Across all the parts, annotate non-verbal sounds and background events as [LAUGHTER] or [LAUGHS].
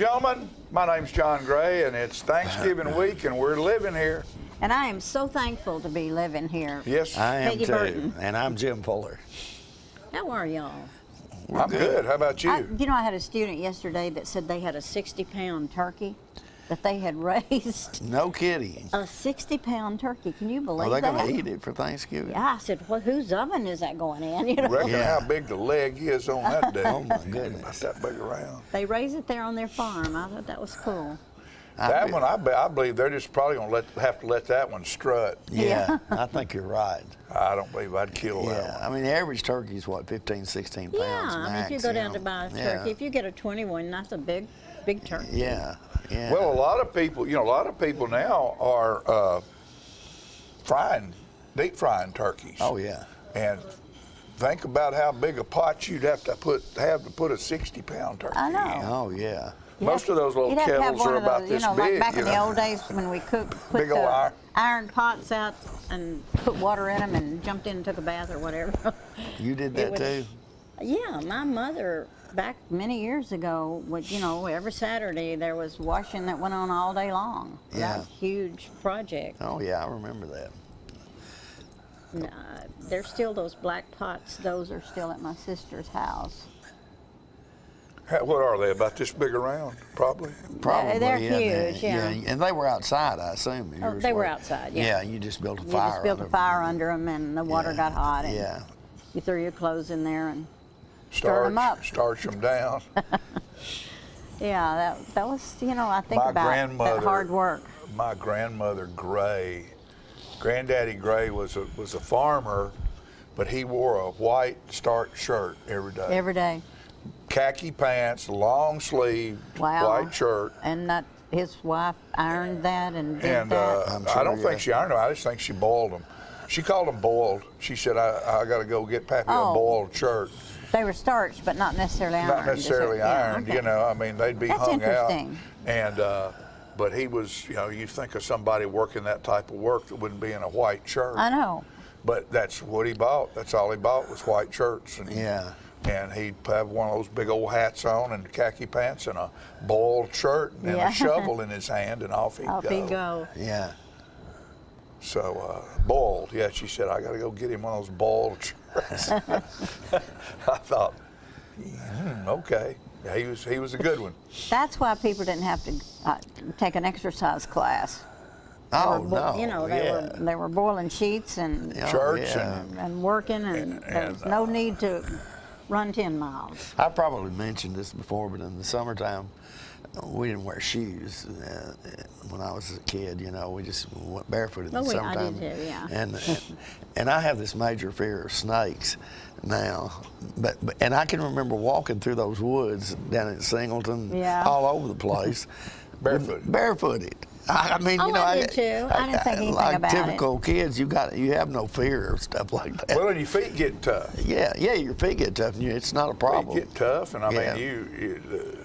ladies and gentlemen. My name's John Gray, and it's Thanksgiving uh-huh. week, and we're living here. And I am so thankful to be living here. Yes, I am Peggy too, Burton. and I'm Jim Fuller. How are y'all? I'm good. How about you? I, you know, I had a student yesterday that said they had a 60 pound turkey that they had raised. [LAUGHS] No kidding. A 60 pound turkey. Can you believe that? Are they that? going to eat it for Thanksgiving? Yeah, I said, well, whose oven is that going in? [LAUGHS] You know, Reckon Yeah. how big the leg is on that [LAUGHS] day. Oh my goodness. About goodness. that big around. they raise it there on their farm. I thought that was cool. I That be- one, I, be, I believe they're just probably gonna let have to let that one strut. Yeah, I think you're right. I don't believe I'd kill that Yeah, one. I mean, the average turkey is what, 15, 16 pounds yeah, I mean, if you go down know? to buy a Yeah. turkey, if you get a 21, that's a big, big turkey. Yeah, yeah. Well, a lot of people, you know, a lot of people now are uh, frying, deep frying turkeys. oh, yeah. And think about how big a pot you'd have to put have to put a 60 pound turkey. I know. in. Oh, yeah. You'd Most have- of those little you'd have have kettles one are of about those, this you know, big, Like back you in the old days when we cooked, put Big the iron. iron pots out and put water in them and jumped in and took a bath or whatever. You did that would- too? yeah, my mother back many years ago would, you know, every Saturday there was washing that went on all day long. That Yeah. was huge project. Oh, yeah, I remember that. Uh, there's still those black pots. Those are still at my sister's house. Ha- What are they? About this big around, probably. Probably. they're yeah, huge, yeah. And they were outside, I assume. Oh, they were were. outside, yeah. Yeah, you just built a You fire. just built a under- fire under them and the water Yeah, got hot. And Yeah. You threw your clothes in there and Stir Starch, 'em up. starch them down. [LAUGHS] Yeah, that that was you know I think My about grandmother- that hard work. My grandmother Gray, Granddaddy Gray was a was a farmer, but he wore a white starch shirt every day. every day, Khaki pants, long sleeve, Wow. white shirt. and that his wife ironed that and did And that. uh, I'm I don't yeah. think she ironed them. I just think she boiled them. She called them boiled. She said, "I, I got to go get Pappy Oh. a boiled shirt, they were starched, but not necessarily ironed. not is it? necessarily Yeah, ironed. okay. You know, I mean, they'd be That's hung out." interesting. And uh, but he was, you know, you think of somebody working that type of work that wouldn't be in a white shirt. I know. But that's what he bought. That's all he bought was white shirts. And, Yeah. And he'd have one of those big old hats on and khaki pants and a boiled shirt and Yeah. a [LAUGHS] shovel in his hand, and off he'd Off go. he go. Yeah. So uh, boiled, yeah. She said, "I got to go get him one of those boiled shirts." [LAUGHS] I thought, hmm, okay, yeah, he was he was a good one. That's why people didn't have to uh, take an exercise class. They Oh, were bo- no. You know, they yeah. were they were boiling sheets and Shirts yeah. and and working, and, there was and, uh, no need to run ten miles. I probably mentioned this before, but in the summertime, we didn't wear shoes uh, when I was a kid. You know, we just went barefooted in Oh, the we- I summertime. did too, yeah. And, and [LAUGHS] and I have this major fear of snakes now, but, but and I can remember walking through those woods down in Singleton, Yeah. all over the place, [LAUGHS] Barefooted. barefooted. I, I mean, Oh, you know, I did too. I didn't think anything like about it. typical kids, you got you have no fear of stuff like that. well, and your feet get tough. yeah, yeah, your feet get tough, and you, it's not a Feet problem. get tough, and I Yeah. mean, you, you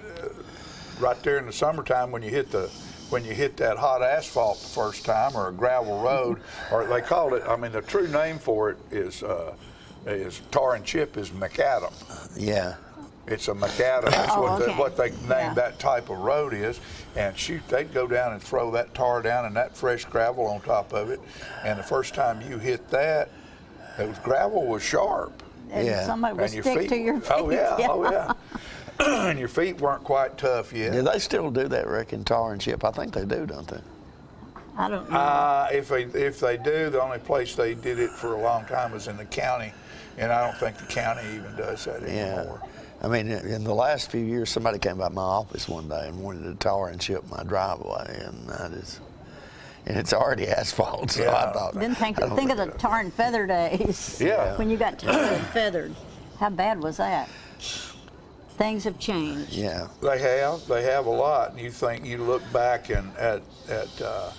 right there in the summertime when you hit the when you hit that hot asphalt the first time or a gravel road, or they called it. I mean, the true name for it is uh, is tar and chip is macadam. Yeah. It's a macadam. That's Oh, what, the, what they named Yeah. that type of road is. And shoot, they'd go down and throw that tar down and that fresh gravel on top of it. And the first time you hit that, it was gravel was sharp. And Yeah. somebody would and stick feet. to your feet. Oh yeah, [LAUGHS] oh yeah. [CLEARS THROAT] and your feet weren't quite tough yet. Do they still do that, wrecking tar and chip? I think they do, don't they? I don't know. Uh, if they if they do, the only place they did it for a long time was in the county, and I don't think the county even does that anymore. Yeah. anymore. I mean, in in the last few years, somebody came by my office one day and wanted to tar and chip my driveway, and that is, and it's already [LAUGHS] asphalt. So Yeah. I thought, then think, I think of the tar and feather days. Yeah. When you got tar and feathered. How bad was that? Things have changed. Yeah, They have, they have a lot, and you think you look back and at at uh,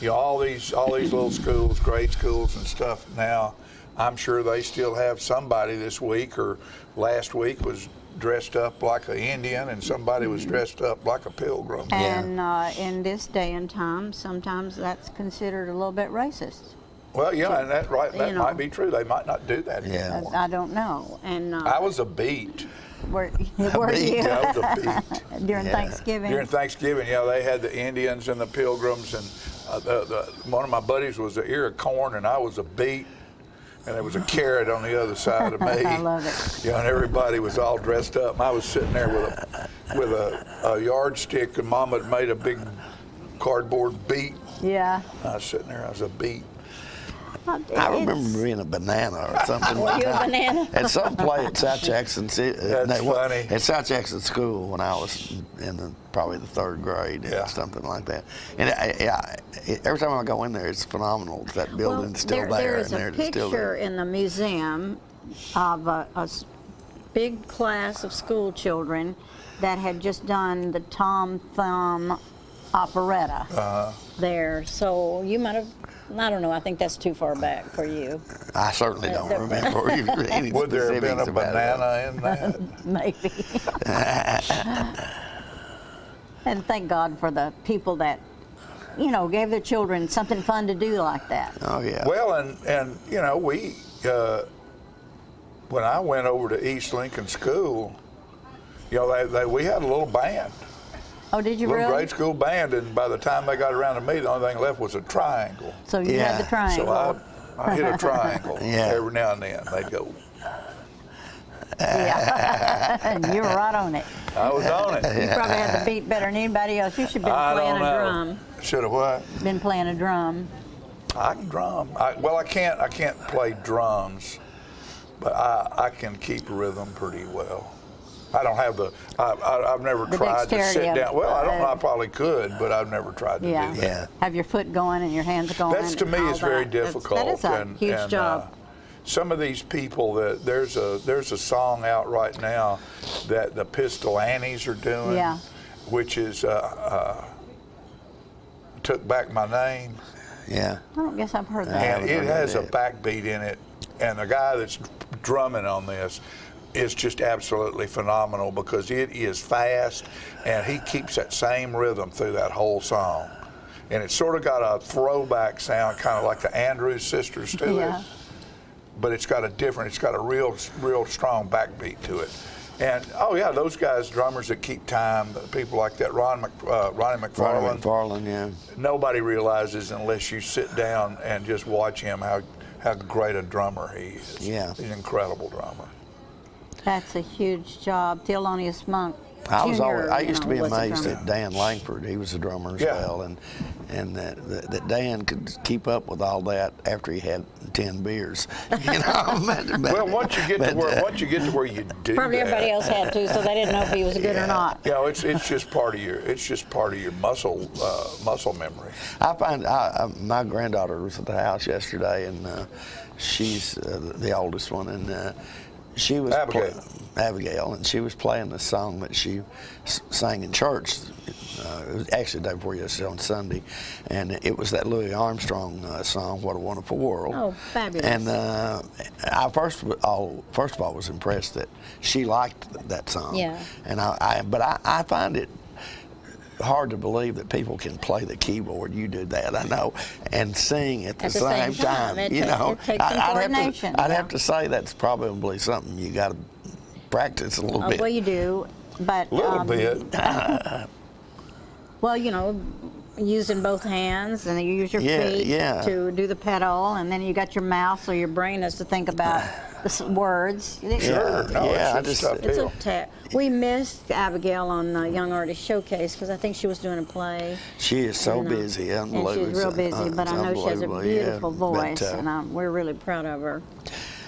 you know all these all these little schools, grade schools and stuff now. I'm sure they still have somebody this week or last week was dressed up like an Indian and somebody was dressed up like a pilgrim. And uh, in this day and time, sometimes that's considered a little bit racist. Well, yeah, and that right, that You know. might be true. They might not do that anymore. I, I don't know. And uh, I was a beat Were, [LAUGHS] were beat, you That was a [LAUGHS] beat. during Yeah. Thanksgiving? During Thanksgiving, you know, they had the Indians and the Pilgrims, and uh, the, the, one of my buddies was an ear of corn, and I was a beet, and there was a carrot on the other side of [LAUGHS] me. I love it. You know, and everybody was all dressed up. And I was sitting there with a with a, a yardstick, and Mama had made a big cardboard beet. Yeah. I was sitting there. I was a beet. Well, I remember being a banana or [LAUGHS] something. Were one you a banana? At some play at South Jackson, Ci- uh, That's well, funny. At South Jackson School when I was in the, probably the third grade, Yeah. something like that. And I, I, it- every time I go in there, it's phenomenal. That Well, building's still there, there, there is and a they're still picture there. in the museum of a big class of school children that had just done the Tom Thumb operetta Uh, there. So you might have, I don't know, I think that's too far back for you, I certainly don't remember [LAUGHS] would there have been a specifics it. banana in that? [LAUGHS] maybe. [LAUGHS] and thank God for the people that, you know, gave their children something fun to do like that. Oh yeah. Well, and and you know, we uh, when I went over to East Lincoln School, you know, they, they we had a little band, Oh, did you little really? grade school band, and by the time they got around to me, the only thing left was a triangle. So you Yeah. had the triangle. So I, I hit a [LAUGHS] triangle Yeah. every now and then. They'd go, Yeah. [LAUGHS] and you were right on it. I was on it. You probably had the beat better than anybody else. You should have been I playing don't a know. drum. Should have what? Been playing a drum. I can drum. I, well, I can't. I can't play drums, but I, I can keep rhythm pretty well. I don't have the. I, I, I've never The tried to dexterity sit down. Well, I don't know. I probably could, but I've never tried to Yeah. do that. Yeah. Have your foot going and your hands going. That's to me is very that. Difficult. That is a and, huge and, job. Uh, some of these people that there's a there's a song out right now that the Pistol Annies are doing, Yeah. which is uh, uh, took back my name. Yeah. I don't guess I've heard that. Yeah. and it has a that. backbeat in it, and the guy that's drumming on this is just absolutely phenomenal because it is fast, and he keeps that same rhythm through that whole song, and it's sort of got a throwback sound, kind of like the Andrews Sisters to Yeah. it, but it's got a different, it's got a real, real strong backbeat to it. And oh yeah, those guys, drummers that keep time, people like that, Ron Mc, uh, Ronnie Ronnie McFarlane McFarlane, yeah. nobody realizes unless you sit down and just watch him how how great a drummer he is. Yeah. he's an incredible drummer. That's a huge job. Thelonious Monk. I was always, I you used to be amazed drummer. at Dan Langford. He was a drummer as Yeah. well, and and that, that, that Dan could keep up with all that after he had ten beers. [LAUGHS] You know. [LAUGHS] but- but- Well, once you get to where uh, once you get to where you do Probably that, everybody else had to, so they didn't know if he was good or not. You know, it's it's just part of your it's just part of your muscle uh, muscle memory. I find I, I, my granddaughter was at the house yesterday, and uh, she's uh, the oldest one, and uh, she was Abigail. Play, Abigail, and she was playing the song that she s- sang in church. Uh, it was actually the day before yesterday on Sunday, and it was that Louis Armstrong uh, song, "What a Wonderful World." Oh, fabulous. And uh, I first of all, first of all, was impressed that she liked that song. Yeah. And I, I but I, I find it hard to believe that people can play the keyboard. You do that, I know, and sing at the, At the same time. It you know, some I'd have to, I'd yeah. have to say that's probably something you got to practice a little Oh, bit. well, you do, but A little um, bit. [LAUGHS] [LAUGHS] Well, you know, using both hands, and you use your Yeah, feet yeah. to do the pedal, and then you got your mouth, so your brain has to think about [SIGHS] [LAUGHS] words. Sure, Yeah, no, yeah, I it's, it's just- It's a deal. ta- we missed Abigail on the Young Artist Showcase because I think she was doing a play. she is so and, uh, busy, And she's real busy, Uh, but I know she has a unbelievable, yeah. beautiful voice, But, uh, and um, we're really proud of her.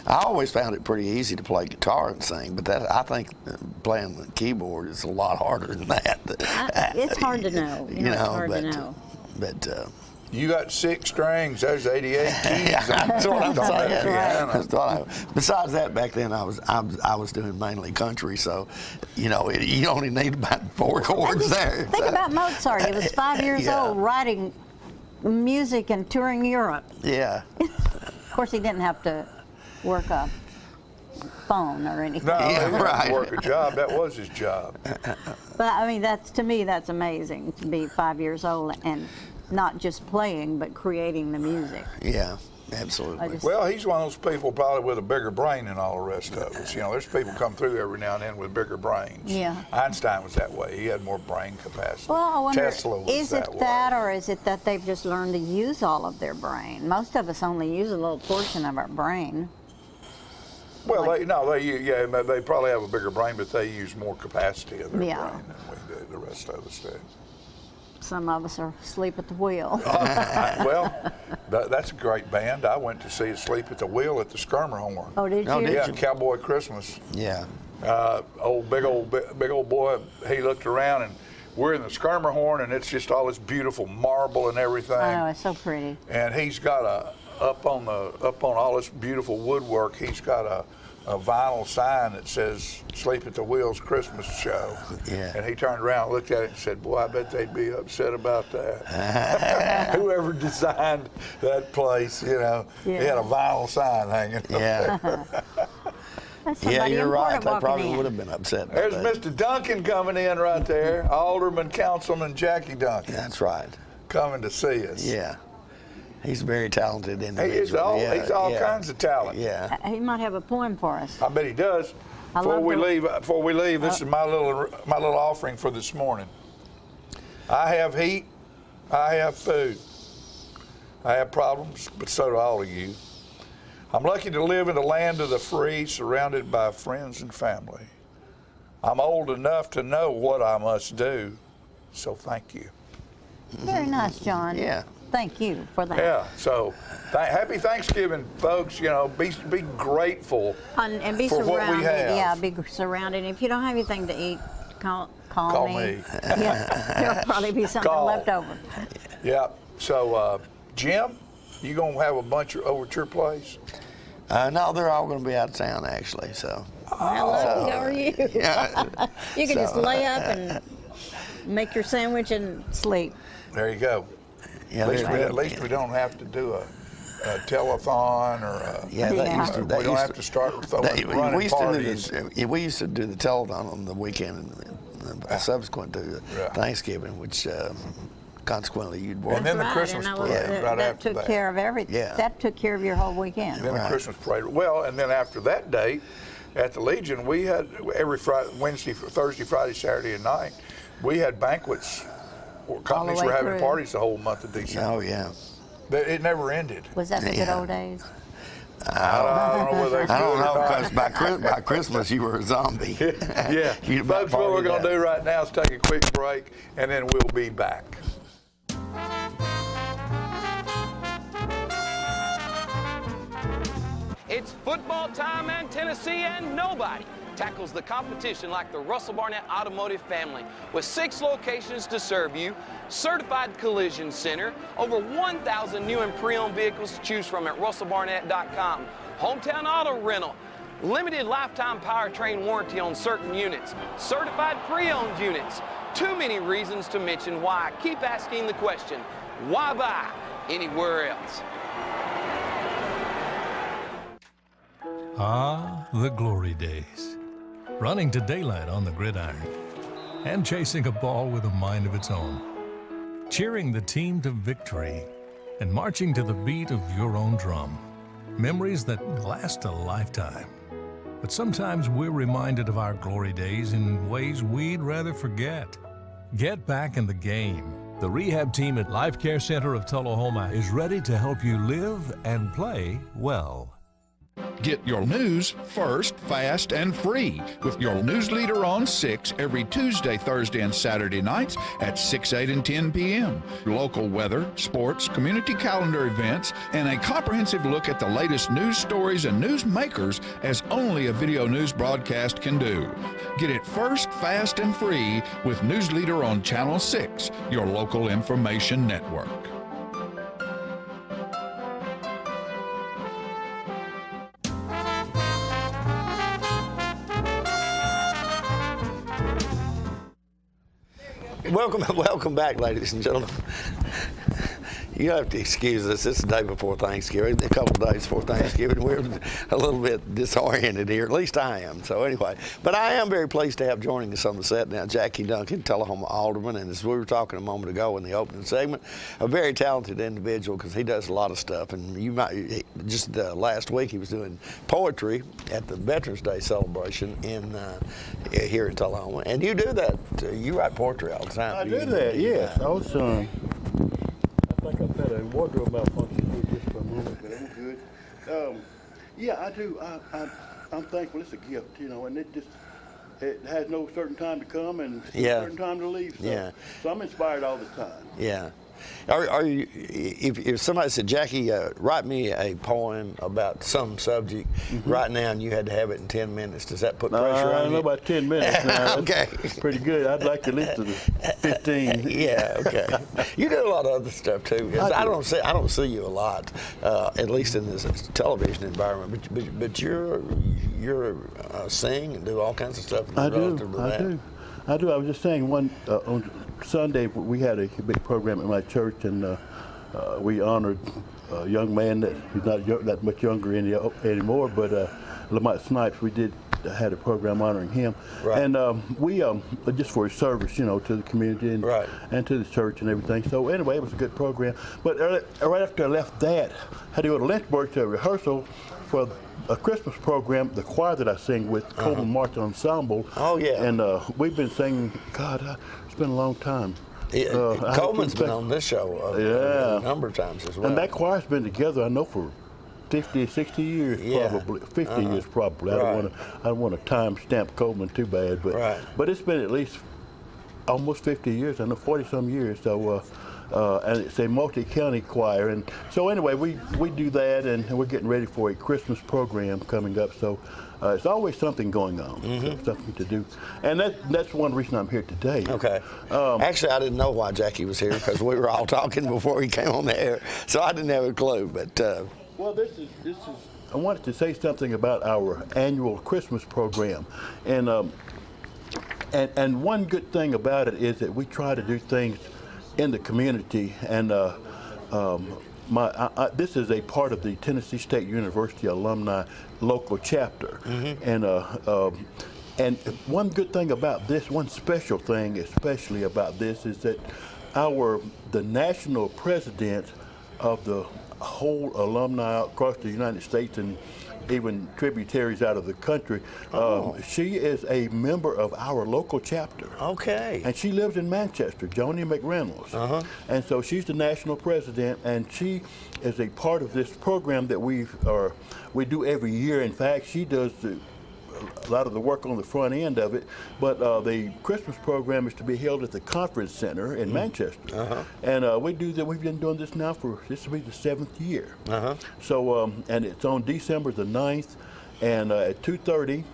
I always found it pretty easy to play guitar and sing, but that I think uh, playing the keyboard is a lot harder than that. I- it's hard to know. [LAUGHS] You know, it's hard but, to know. But uh, You got six strings. There's 88 [LAUGHS] keys. that's what I'm saying. that. [LAUGHS] That's what I, besides that, back then I was, I was I was doing mainly country, so you know it, you only need about four chords there. Think about Mozart. He was five years [LAUGHS] Yeah. old writing music and touring Europe. Yeah, Of course, he didn't have to work a phone or anything. No, Yeah, he didn't right. work a job. That was his job. But I mean, that's to me, that's amazing to be five years old and not just playing, but creating the music. yeah. Absolutely. just- Well, he's one of those people probably with a bigger brain than all the rest of us. You know, there's people come through every now and then with bigger brains. Yeah. Einstein was that way. He had more brain capacity. Well, I wonder, Tesla was is that it way. that or is it that they've just learned to use all of their brain? Most of us only use a little portion of our brain. Well, they, no, they yeah, they probably have a bigger brain, but they use more capacity of their Yeah. brain than we do. The rest of us do. Some of us are asleep at the wheel. I- [LAUGHS] [LAUGHS] well, that, that's a great band. I went to see Sleep at the Wheel at the Schermerhorn. Oh, did Oh, you? did yeah, you? Cowboy Christmas. Yeah. uh, old big old big, big old boy. He looked around and we're in the Schermerhorn and it's just all this beautiful marble and everything. Oh, it's so pretty. And he's got a up on the up on all this beautiful woodwork. He's got a, a vinyl sign that says "Sleep at the Wheels Christmas Show." Yeah. And he turned around, and looked at it, and said, "Boy, I bet they'd be upset about that." [LAUGHS] Whoever designed that place, you know, he had a vinyl sign hanging. Yeah. [LAUGHS] That's yeah, you're right. important They probably in. would have been upset about There's that. Mr. Duncan coming in right there, Alderman, Councilman Jackie Duncan That's right. coming to see us. Yeah. He's very talented He individual. is all, yeah, he's all yeah. kinds of talent. Yeah. Uh, He might have a poem for us. I bet he does. I Before we the- leave, before we leave, this is my little my little offering for this morning. I have heat, I have food, I have problems, but so do all of you. I'm lucky to live in the land of the free, surrounded by friends and family. I'm old enough to know what I must do, so thank you. Very nice, John. Yeah. Thank you for that. Yeah. So, th- happy Thanksgiving, folks. You know, be be grateful. And, and be For what we surrounded. have. Yeah, be surrounded. If you don't have anything to eat, call, call, Call me. me. [LAUGHS] yeah, there'll probably be something Call. left over. Yeah. So, uh, Jim, you gonna have a bunch of, over at your place? Uh, no, they're all going to be out of town, actually. So, How lucky are you? [LAUGHS] yeah. You can just lay up [LAUGHS] and make your sandwich and sleep. There you go. Yeah, At least, they're- we, at least we don't have to do a, a telethon or a. Yeah, they Yeah. used to. They we don't used have to start throwing They, running we used parties. to do this, we used to do the telethon on the weekend, and uh, subsequent to Yeah. Thanksgiving, which uh, consequently you'd work. And then the Right, Christmas and I parade that, right that after took that. care of everything. Yeah. That took care of your whole weekend. then the Christmas parade. Well, and then after that date, at the Legion, we had every Friday, Wednesday, Thursday, Friday, Saturday, and night, we had banquets. Where Companies were having through. parties the whole month of December. Oh yeah. But It never ended. Was that the good old days? I don't know whether they I don't know because by, Chris- by [LAUGHS] Christmas you were a zombie. yeah. [LAUGHS] You'd Folks, what we're going to out. do right now is take a quick break, and then we'll be back. It's football time in Tennessee, and nobody tackles the competition like the Russell Barnett Automotive family. With six locations to serve you, certified collision center, over 1,000 new and pre-owned vehicles to choose from at russellbarnett.com, hometown auto rental, limited lifetime powertrain warranty on certain units, certified pre-owned units. Too many reasons to mention why. Keep asking the question, why buy anywhere else? Ah, the glory days. Running to daylight on the gridiron and chasing a ball with a mind of its own. Cheering the team to victory and marching to the beat of your own drum. Memories that last a lifetime. But sometimes we're reminded of our glory days in ways we'd rather forget. Get back in the game. The rehab team at Life Care Center of Tullahoma is ready to help you live and play well. Get your news first, fast, and free with your news leader on 6 every Tuesday, Thursday, and Saturday nights at 6, 8, and 10 p.m. Local weather, sports, community calendar events, and a comprehensive look at the latest news stories and news makers as only a video news broadcast can do. Get it first, fast, and free with News Leader on Channel 6, your local information network. Welcome, welcome back, ladies and gentlemen. You have to excuse us. It's the day before Thanksgiving, a couple of days before Thanksgiving. We're a little bit disoriented here. At least I am. So anyway, but I am very pleased to have joining us on the set now Jackie Duncan, Tullahoma Alderman, and as we were talking a moment ago in the opening segment, a very talented individual because he does a lot of stuff. And you might just uh, last week he was doing poetry at the Veterans Day celebration in uh, here in Tullahoma, and you do that. Uh, you write poetry all the time. I You- do that, yes. I think I've had a wardrobe malfunction here just for a moment, but I'm good. Um, yeah, I do. I, I, I'm thankful it's a gift, you know, and it just, it has no certain time to come and Yeah. certain time to leave. So, Yeah. so I'm inspired all the time. Yeah. Are, are you, if, if somebody said, Jackie, uh, write me a poem about some subject right now and you had to have it in 10 minutes, does that put Uh, pressure I on don't know you? about 10 minutes [LAUGHS] now. Okay. That's pretty good. I'd like at least to the 15. [LAUGHS] yeah, okay. You do a lot of other stuff too. I I, do. don't see I don't see you a lot, uh, at least in this television environment. But but, but you're you're uh, sing and do all kinds of stuff. I do. I do. I do. I was just saying one uh, on Sunday we had a big program at my church and uh, uh, we honored a young man that he's not yo- that much younger any, anymore, but uh, Lamont Snipes. We did had a program honoring him, Right. and um, we um, just for his service, you know, to the community and Right. and to the church and everything. So anyway, it was a good program. But early, right after I left that, I had to go to Lynchburg to a rehearsal for a Christmas program, the choir that I sing with, Coleman March Ensemble. Uh-huh. Oh, yeah. And uh, we've been singing, God, been a long time. Yeah, Uh, I Coleman's been on this show uh, Yeah. a number of times as well. And that choir's been together, I know, for 50, 60 years Yeah. probably. 50 Uh-huh. years probably. I Right. don't want to. I don't want to time stamp Coleman too bad, but Right. but it's been at least almost 50 years. I know 40 some years. So. Uh, uh, and it's a multi-county choir, and so anyway, we, we do that, and we're getting ready for a Christmas program coming up. So uh, it's always something going on, so something to do, and that that's one reason I'm here today. Okay. Um, Actually, I didn't know why Jackie was here because we were all talking before he came on the air, so I didn't have a clue. But uh, Well, this is this is. I wanted to say something about our annual Christmas program, and um, and and one good thing about it is that we try to do things in the community, and uh, um, my I, I, this is a part of the Tennessee State University alumni local chapter, and uh, um, and one good thing about this, one special thing especially about this, is that our the national president of the whole alumni across the United States and even tributaries out of the country. Um, she is a member of our local chapter. okay. And she lives in Manchester, Joni McReynolds. Uh-huh. And so she's the national president, and she is a part of this program that we are we do every year. In fact, she does the, a lot of the work on the front end of it. But uh, the Christmas program is to be held at the conference center in Manchester, and uh, we do that. We've been doing this now for this will be the seventh year. Uh-huh. So um, and it's on December the 9th, and uh, at 2:30.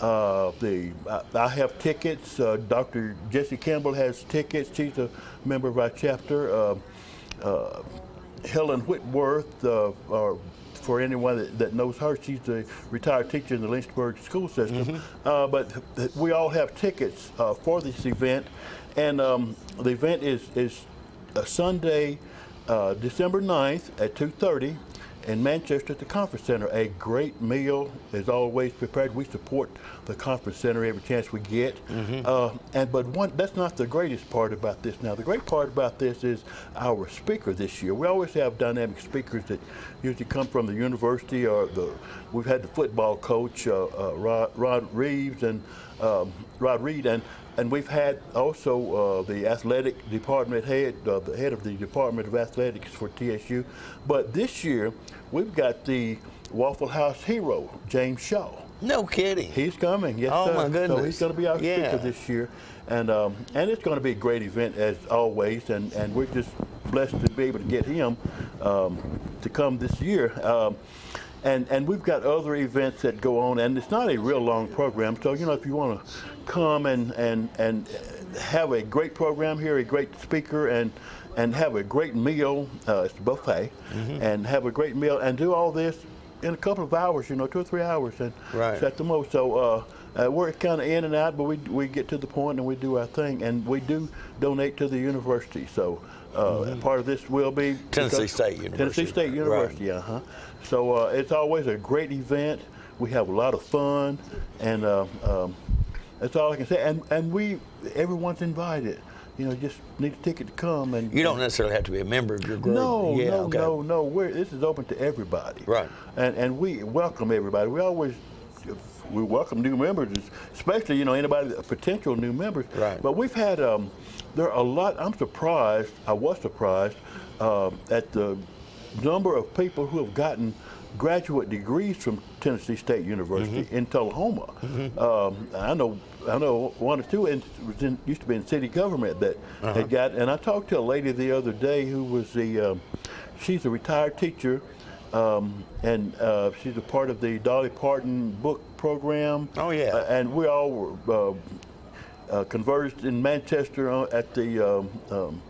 Uh, the I, I have tickets. Uh, Dr. Jesse Campbell has tickets. She's a member of our chapter. Uh, uh, Helen Whitworth, uh, or for anyone that, that knows her, she's a retired teacher in the Lynchburg school system. Uh, but we all have tickets uh, for this event, and um, the event is is a Sunday, uh, December 9th at 2:30 in Manchester at the Conference Center. A great meal is always prepared. We support the Conference Center every chance we get. Uh, and but one that's not the greatest part about this. Now the great part about this is our speaker this year. We always have dynamic speakers that usually come from the university or the. We've had the football coach uh, uh, Rod, Rod Reeves and um, Rod Reed and. And we've had also uh, the athletic department head, uh, the head of the Department of Athletics for TSU. But this year, we've got the Waffle House hero, James Shaw. no kidding. He's coming, yes, Oh, sir. my So he's going to be our Yeah. speaker this year, and um, and it's going to be a great event as always. And, and we're just blessed to be able to get him um, to come this year. Um, and and we've got other events that go on, and it's not a real long program. So you know, if you want to come and and and have a great program here, a great speaker, and and have a great meal, uh, it's a buffet, Mm-hmm. and have a great meal, and do all this in a couple of hours, you know, two or three hours, and Right. at the most. So uh, uh, we're kind of in and out, but we we get to the point and we do our thing, and we do donate to the university. So uh, part of this will be Mm-hmm. Tennessee State University. Tennessee State Right. University, uh huh. So uh, it's always a great event. We have a lot of fun, and uh, um, that's all I can say. And and we everyone's invited. You know, just need a ticket to come and You don't necessarily have to be a member of your group. no, yeah, no, okay. no, no. We're, this is open to everybody. Right. And and we welcome everybody. We always we welcome new members, especially you know anybody potential new members. Right. But we've had um, there are a lot. I'm surprised. I was surprised uh, at the number of people who have gotten graduate degrees from Tennessee State University Mm-hmm. in Tullahoma. Um, I know I know one or two in, was in, used to be in city government that Uh-huh. had got. And I talked to a lady the other day who was the um, she's a retired teacher. Um, and uh, she's a part of the Dolly Parton book program. Oh, yeah. Uh, and we all were uh, uh, converged in Manchester uh, at the um, um,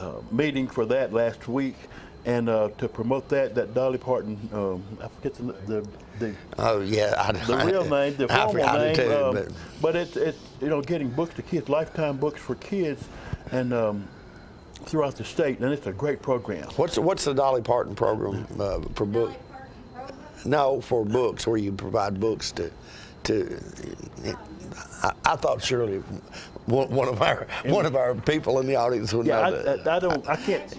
uh, meeting for that last week, and uh, to promote that, that Dolly Parton, um, I forget the the, the, Oh yeah, I, the real name, the I formal forgot name, it too, um, but but it's it's you know getting books to kids, lifetime books for kids, and um, throughout the state, and it's a great program. what's what's the Dolly Parton program uh, for book? No, for books where you provide books to to. I, I thought surely one, one of our one of our people in the audience would Yeah, know I, that. I, I don't, I can't.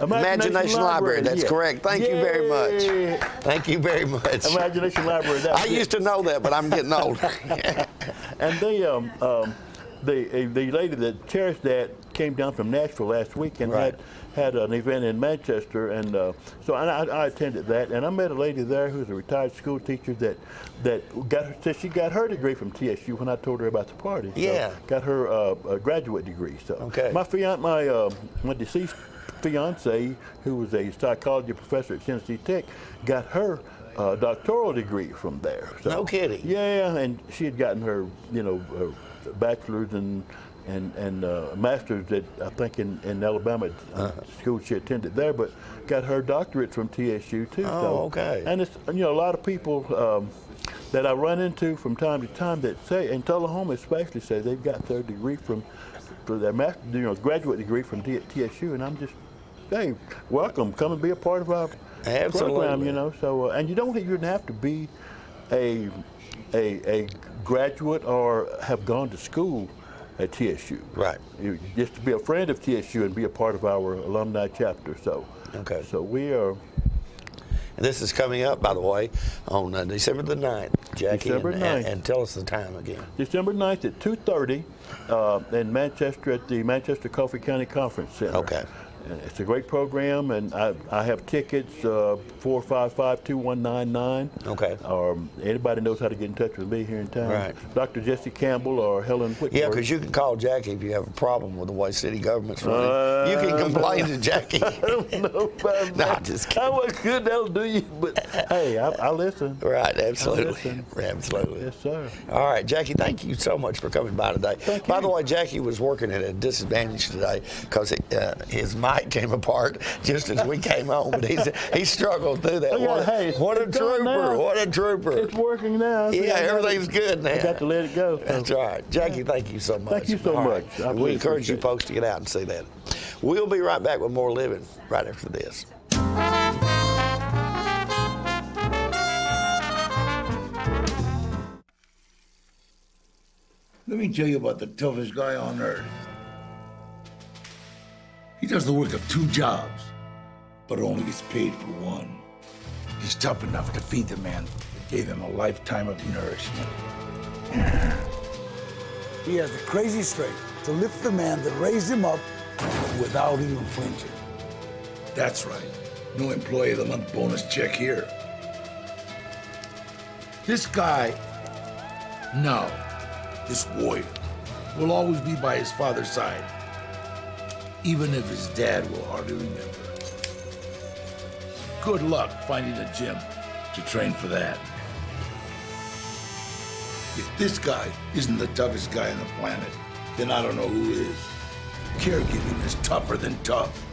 Imagination Library. That's yeah. correct. Thank you very much. Thank you very much. Imagination Library. That's I it. used to know that, but I'm getting old. [LAUGHS] And they, um, um, the the lady that chairs that came down from Nashville last week and Right. had had an event in Manchester, and uh, so I, I I attended that, and I met a lady there who's a retired school teacher that that got her, said she got her degree from TSU when I told her about the party. So Yeah. got her uh, a graduate degree. So Okay. my fian my uh, my deceased fiance, who was a psychology professor at Tennessee Tech, got her. Uh, doctoral degree from there. So, No kidding. yeah, and she had gotten her, you know, her bachelor's and and and uh, master's at I think in in Alabama uh, school she attended there, but got her doctorate from TSU too. Oh, so, okay. And it's you know a lot of people. Um, that I run into from time to time that say, in Tullahoma especially, say they've got their degree from, for their master, you know, graduate degree from T- TSU, and I'm just, hey, welcome, come and be a part of our program, you know. So, uh, and you don't even have to be a, a, a graduate or have gone to school at TSU. Right. You, just to be a friend of TSU and be a part of our alumni chapter. So, Okay. So we are And this is coming up, by the way, on uh, December the 9th, Jackie. December and, 9th. And, and tell us the time again. December 9th at 2:30 uh, in Manchester at the Manchester Coffee County Conference Center. Okay. It's a great program, and I, I have tickets uh, 455-2199. Okay. Or anybody knows how to get in touch with me here in town. Right. Dr. Jesse Campbell or Helen Whitworth. Yeah, because you can call Jackie if you have a problem with the way city government's running. Uh, you can complain to [LAUGHS] Jackie. I don't know about [LAUGHS] No. I'm just kidding. Was good, that'll do you. But hey, I, I listen. right, absolutely. listen. [LAUGHS] Absolutely. Yes, sir. All right, Jackie, thank you so much for coming by today. Thank by you. the way, Jackie was working at a disadvantage today because uh, his mic came apart just as we came home. but he's, he struggled through that. What, a, hey, what a trooper! What a trooper! It's working now. See, yeah, I everything's good now. I got to let it go. That's right. Jackie, thank you so much. Thank you so All much. I We encourage you folks to get out and see that. We'll be right back with more living right after this. Let me tell you about the toughest guy on earth. He does the work of two jobs, but only gets paid for one. He's tough enough to feed the man that gave him a lifetime of nourishment. [SIGHS] He has the crazy strength to lift the man that raised him up without even flinching. That's right. No employee of the month bonus check here. This guy, no, this warrior, will always be by his father's side, even if his dad will hardly remember. Good luck finding a gym to train for that. If this guy isn't the toughest guy on the planet, then I don't know who is. Caregiving is tougher than tough.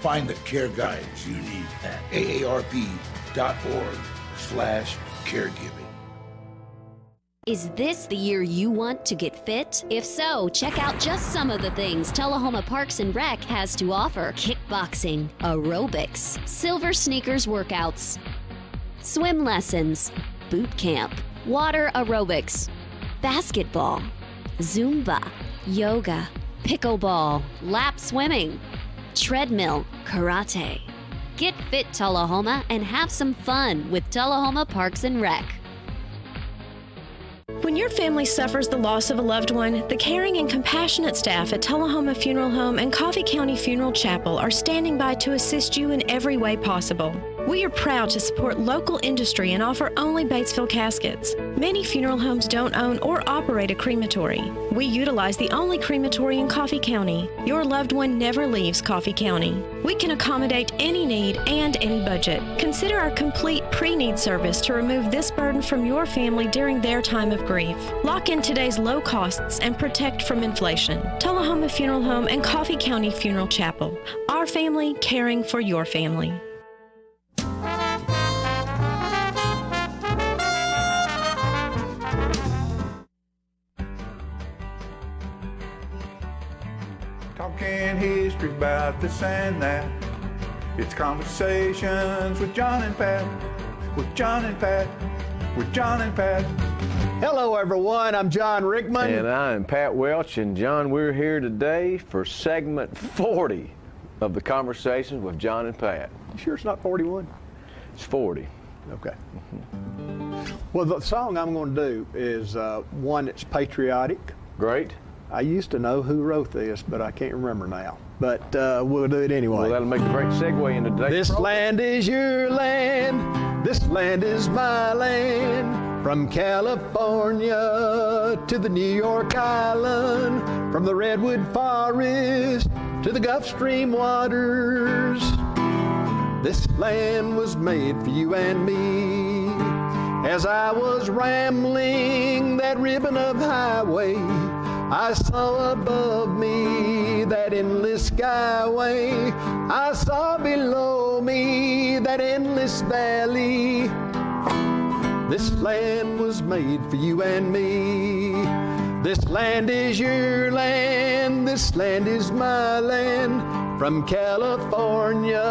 Find the care guides you need at aarp.org slash caregiving. Is this the year you want to get fit? If so, check out just some of the things Tullahoma Parks and Rec has to offer kickboxing, aerobics, silver sneakers workouts, swim lessons, boot camp, water aerobics, basketball, Zumba, yoga, pickleball, lap swimming, treadmill, karate. Get fit, Tullahoma, and have some fun with Tullahoma Parks and Rec. When your family suffers the loss of a loved one, the caring and compassionate staff at Tullahoma Funeral Home and Coffee County Funeral Chapel are standing by to assist you in every way possible. We are proud to support local industry and offer only Batesville caskets. Many funeral homes don't own or operate a crematory. We utilize the only crematory in Coffee County. Your loved one never leaves Coffee County. We can accommodate any need and any budget. Consider our complete pre need service to remove this burden from your family during their time of grief. Lock in today's low costs and protect from inflation. Tullahoma Funeral Home and Coffee County Funeral Chapel. Our family caring for your family. Talking history about this and that. It's conversations with John and Pat. With John and Pat. With John and Pat. Hello, everyone. I'm John Rickman. And I'm Pat Welch. And John, we're here today for segment 40 of the Conversations with John and Pat. You sure it's not 41? It's 40. Okay. Well, the song I'm going to do is uh, one that's patriotic. Great. I used to know who wrote this, but I can't remember now. But uh, we'll do it anyway. Well, that'll make a great segue into today's This program. land is your land. This land is my land. From California to the New York Island. From the Redwood Forest to the Gulf Stream waters. This land was made for you and me. As I was rambling that ribbon of highway, I saw above me that endless skyway. I saw below me that endless valley. This land was made for you and me. This land is your land. This land is my land. From California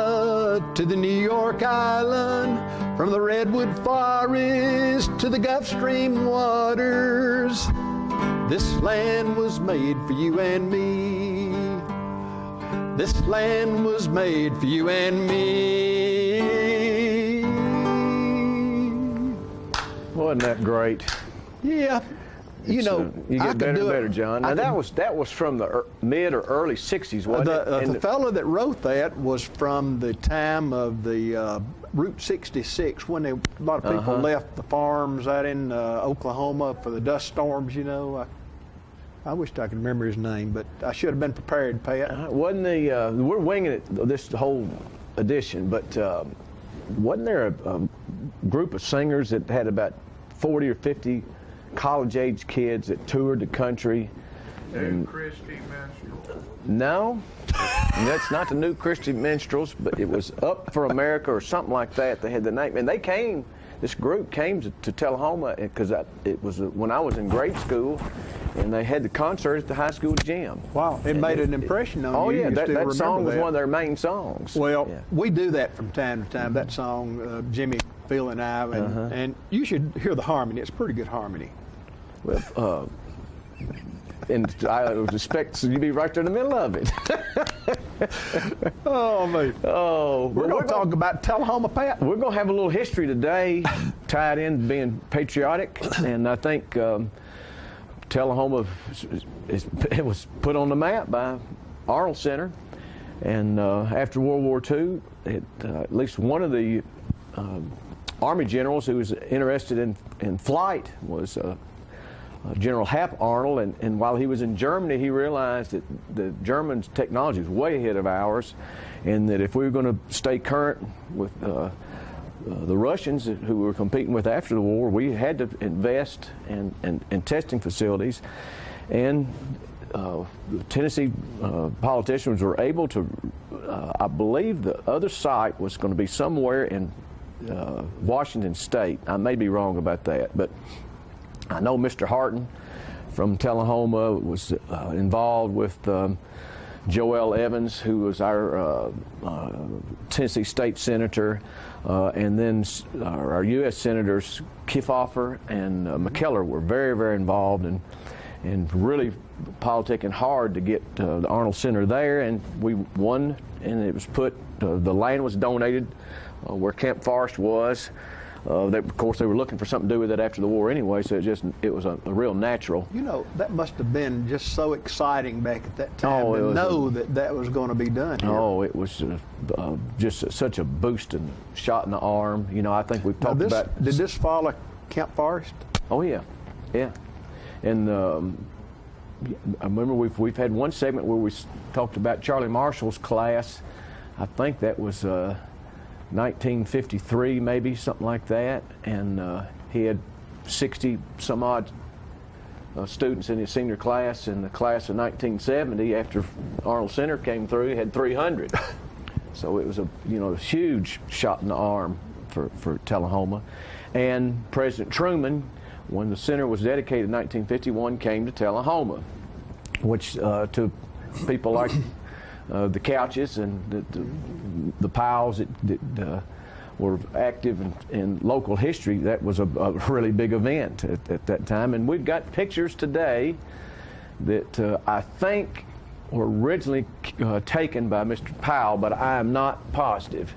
to the New York Island. From the Redwood Forest to the Gulf Stream waters. This land was made for you and me. This land was made for you and me. Wasn't that great? Yeah. You It's, know, uh, you I get could better do and it- better, John. I Now that was that was from the er, mid or early '60s, wasn't the, it? uh, And the fellow that wrote that was from the time of the uh, Route 66 when they, a lot of people Uh-huh. left the farms out in uh, Oklahoma for the dust storms. You know, I, I wished I could remember his name, but I should have been prepared, Pat. Uh, wasn't the uh, we're winging it this whole edition, but uh, wasn't there a, a group of singers that had about 40 or 50 college-age kids that toured the country? And Christy Minstrel. no, that's not the new Christy Minstrels, but it was Up for America or something like that. They had the name, and they came. This group came to, to Tullahoma because it was uh, when I was in grade school, and they had the concert at the high school gym. Wow, it And made it- an impression on oh, you. yeah, You that, that song was that. one of their main songs. Well, Yeah. we do that from time to time. That song, uh, Jimmy, Phil, and I, and, Uh-huh. and you should hear the harmony. It's pretty good harmony. Well, uh, and I expect you to be right there in the middle of it. [LAUGHS] oh, man. Oh, We're going to talk about Tullahoma Pat. We're going to have a little history today tied in being patriotic, and I think um, Tullahoma is, is, it was put on the map by Arnold Center. And uh, after World War II, it, uh, at least one of the um, Army generals who was interested in, in flight was uh, General Hap Arnold, and, and while he was in Germany, he realized that the Germans' technology was way ahead of ours, and that if we were going to stay current with uh, uh, the Russians who we were competing with after the war, we had to invest in, in, in testing facilities. And uh, the Tennessee uh, politicians were able to, uh, I believe the other site was going to be somewhere in uh, Washington State. I may be wrong about that, but I know Mr. Harton from Tullahoma was uh, involved with um, Joe L. Evins, who was our uh, uh, Tennessee State Senator, uh, and then our, U.S. Senators Kefauver and uh, McKellar were very, very involved and and really politicking hard to get uh, the Arnold Center there, and we won, and it was put. The land was donated where Camp Forrest was. Uh, they, of course, they were looking for something to do with it after the war anyway, so it just it was a, a real natural. You know, that must have been just so exciting back at that time Oh, to know a- that that was going to be done. Here. Oh, it was uh, uh, just such a boost and shot in the arm. You know, I think we've Now talked this, about. did this follow Camp Forrest? Oh yeah, yeah, and um, I remember we've we've had one segment where we talked about Charlie Marshall's class. I think that was uh, 1953, maybe something like that, and uh, he had 60 some odd uh, students in his senior class. In the class of 1970, after Arnold Center came through, he had 300. [LAUGHS] so it was a you know a huge shot in the arm for for Tullahoma, and President Truman, when the center was dedicated in 1951, came to Tullahoma, which uh, to people like. Uh, the couches and the, the, the piles that, that uh, were active in, in local history, that was a, a really big event at, at that time. And we've got pictures today that uh, I think were originally uh, taken by Mr. Powell, but I am not positive.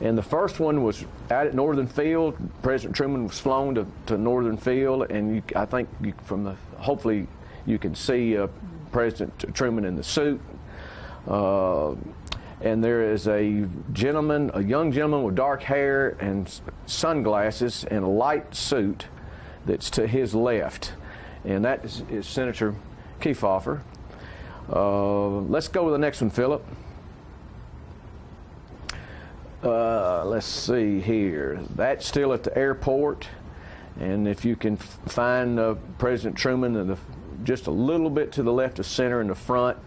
And the first one was out at Northern Field. President Truman was flown to, to Northern Field, and you, I think you, from the hopefully you can see uh, President Truman in the suit. Uh, and there is a gentleman, a young gentleman with dark hair and sunglasses and a light suit that's to his left. And that is, is Senator Kefauver. Uh, let's go to the next one, Philip. Uh, let's see here. That's still at the airport. And if you can find uh, President Truman the, just a little bit to the left of center in the front,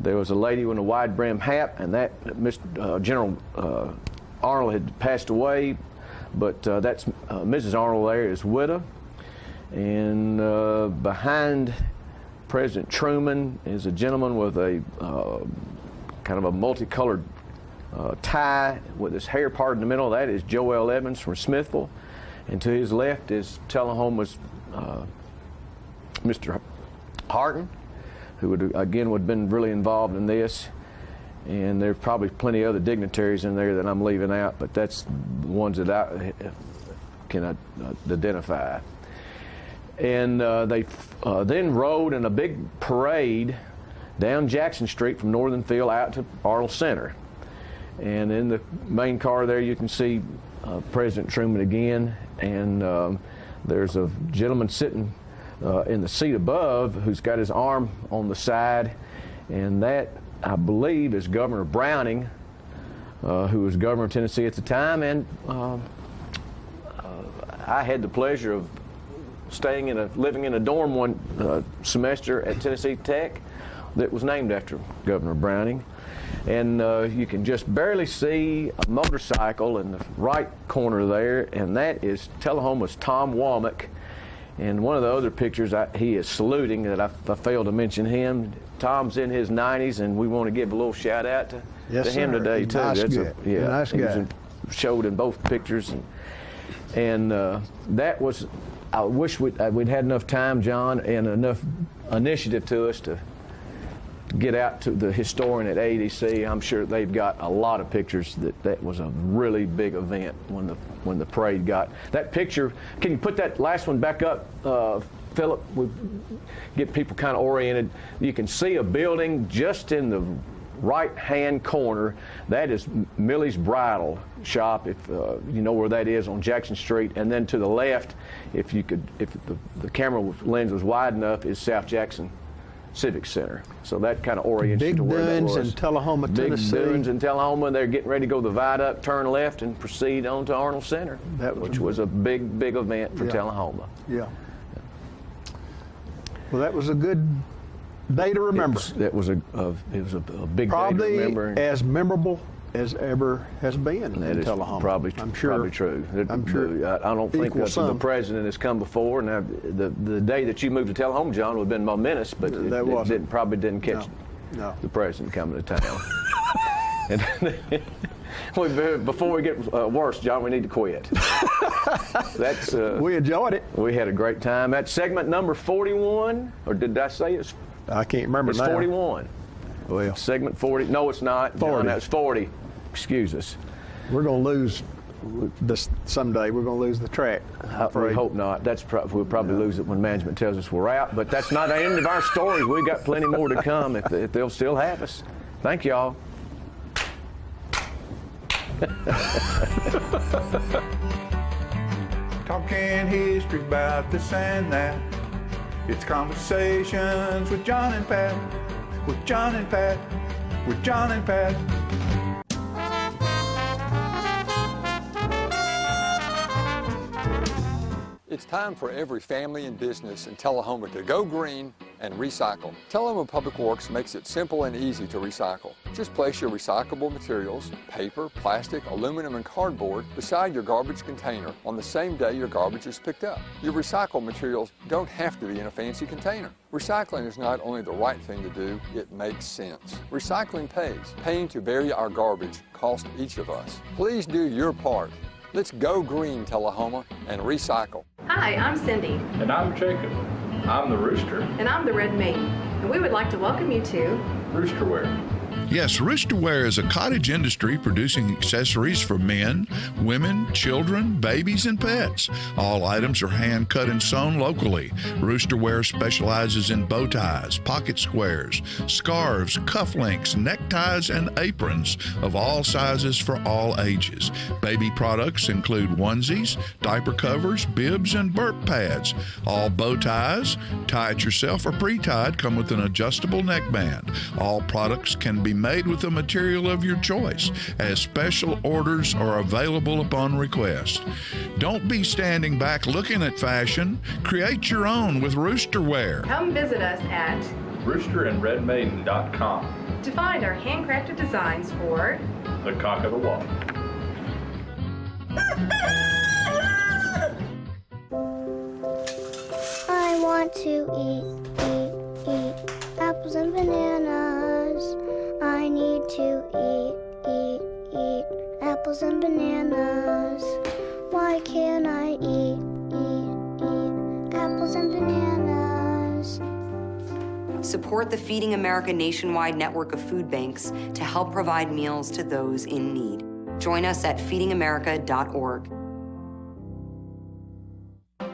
there was a lady with a wide brim hat, and that Mr. Uh, General uh, Arnold had passed away, but uh, that's uh, Mrs. Arnold there is widow. And uh, behind President Truman is a gentleman with a uh, kind of a multicolored uh, tie with his hair parted in the middle. That is Joe L. Evins from Smithville. And to his left is Tullahoma's uh, Mr. Harton, who would again would have been really involved in this. And there's probably plenty of other dignitaries in there that I'm leaving out, but that's the ones that I can uh, identify. And uh, they uh, then rode in a big parade down Jackson Street from Northern Field out to Arnold Center. And in the main car there, you can see uh, President Truman again, and um, there's a gentleman sitting uh, in the seat above who's got his arm on the side, and that I believe is Governor Browning, uh, who was governor of Tennessee at the time, and uh, uh, I had the pleasure of staying in a living in a dorm one uh, semester at Tennessee Tech that was named after Governor Browning. And uh, you can just barely see a motorcycle in the right corner there, and that is Tullahoma's Tom Womack. And one of the other pictures, I, he is saluting that I, I failed to mention him. Tom's in his 90s, and we want to give a little shout out to, Yes, to him sir. today too. nice That's guy. a, yeah, Nice he was guy. in- showed in both pictures, and and uh, that was. I wish we'd, uh, we'd had enough time, John, and enough initiative to us to get out to the historian at ADC. I'm sure they've got a lot of pictures that that was a really big event when the when the parade got that picture. Can you put that last one back up, uh, Philip? We get people kind of oriented. You can see a building just in the right hand corner. That is Millie's Bridal Shop. If uh, you know where that is on Jackson Street, and then to the left, if you could, if the, the camera lens was wide enough, is South Jackson Civic Center. So that kind of orients you Big to where that Dunes was. in Tullahoma, Big Tennessee. Dunes in Tullahoma. They're getting ready to go the viaduct, turn left, and proceed on to Arnold Center, That was which a- was a big, big event for Yeah. Tullahoma. Yeah. Well, that was a good day to remember. It was, a, a it was a, a big day to remember. Probably as memorable as ever has been That in Tullahoma. probably I'm sure. probably true. I'm sure. I, I don't think that the president has come before. Now, the the day that you moved to Tullahoma, John, would have been momentous, but it, That it didn't, probably didn't catch No. the president coming to town. [LAUGHS] and before we get uh, worse, John, we need to quit. [LAUGHS] That's uh, we enjoyed it. We had a great time. That's segment number 41, or did I say it's? I can't remember It's now. 41. Well, segment 40. No, it's not. 40. John, that's 40. Excuse us. We're going to lose this someday. We're going to lose the track. I'm Uh, we hope not. That's pro- we'll probably lose it when management tells us we're out. But that's not the end of our stories. We got plenty more to come if, if they'll still have us. Thank y'all. [LAUGHS] Talking history about this and that. It's conversations with John and Pat. With John and Pat. With John and Pat. It's time for every family and business in Tullahoma to go green and recycle. Tullahoma Public Works makes it simple and easy to recycle. Just place your recyclable materials, paper, plastic, aluminum, and cardboard beside your garbage container on the same day your garbage is picked up. Your recycled materials don't have to be in a fancy container. Recycling is not only the right thing to do, it makes sense. Recycling pays. Paying to bury our garbage costs each of us. Please do your part. Let's go green, Tullahoma, and recycle. Hi, I'm Cindy. And I'm Jacob. I'm the rooster. And I'm the Red Maiden. And we would like to welcome you to Roosterware. Yes, Roosterware is a cottage industry producing accessories for men, women, children, babies, and pets. All items are hand cut and sewn locally. Roosterware specializes in bow ties, pocket squares, scarves, cufflinks, neckties, and aprons of all sizes for all ages. Baby products include onesies, diaper covers, bibs, and burp pads. All bow ties, tie it yourself or pre-tied, come with an adjustable neckband. All products can be made with the material of your choice, as special orders are available upon request. Don't be standing back looking at fashion. Create your own with Roosterware. come visit us at Roosterandredmaiden.com. to find our handcrafted designs for The cock of the walk. I want to eat, eat, eat apples and bananas. I need to eat, eat, eat apples and bananas. Why can't I eat, eat, eat apples and bananas? Support the Feeding America nationwide network of food banks to help provide meals to those in need. Join us at feedingamerica.org.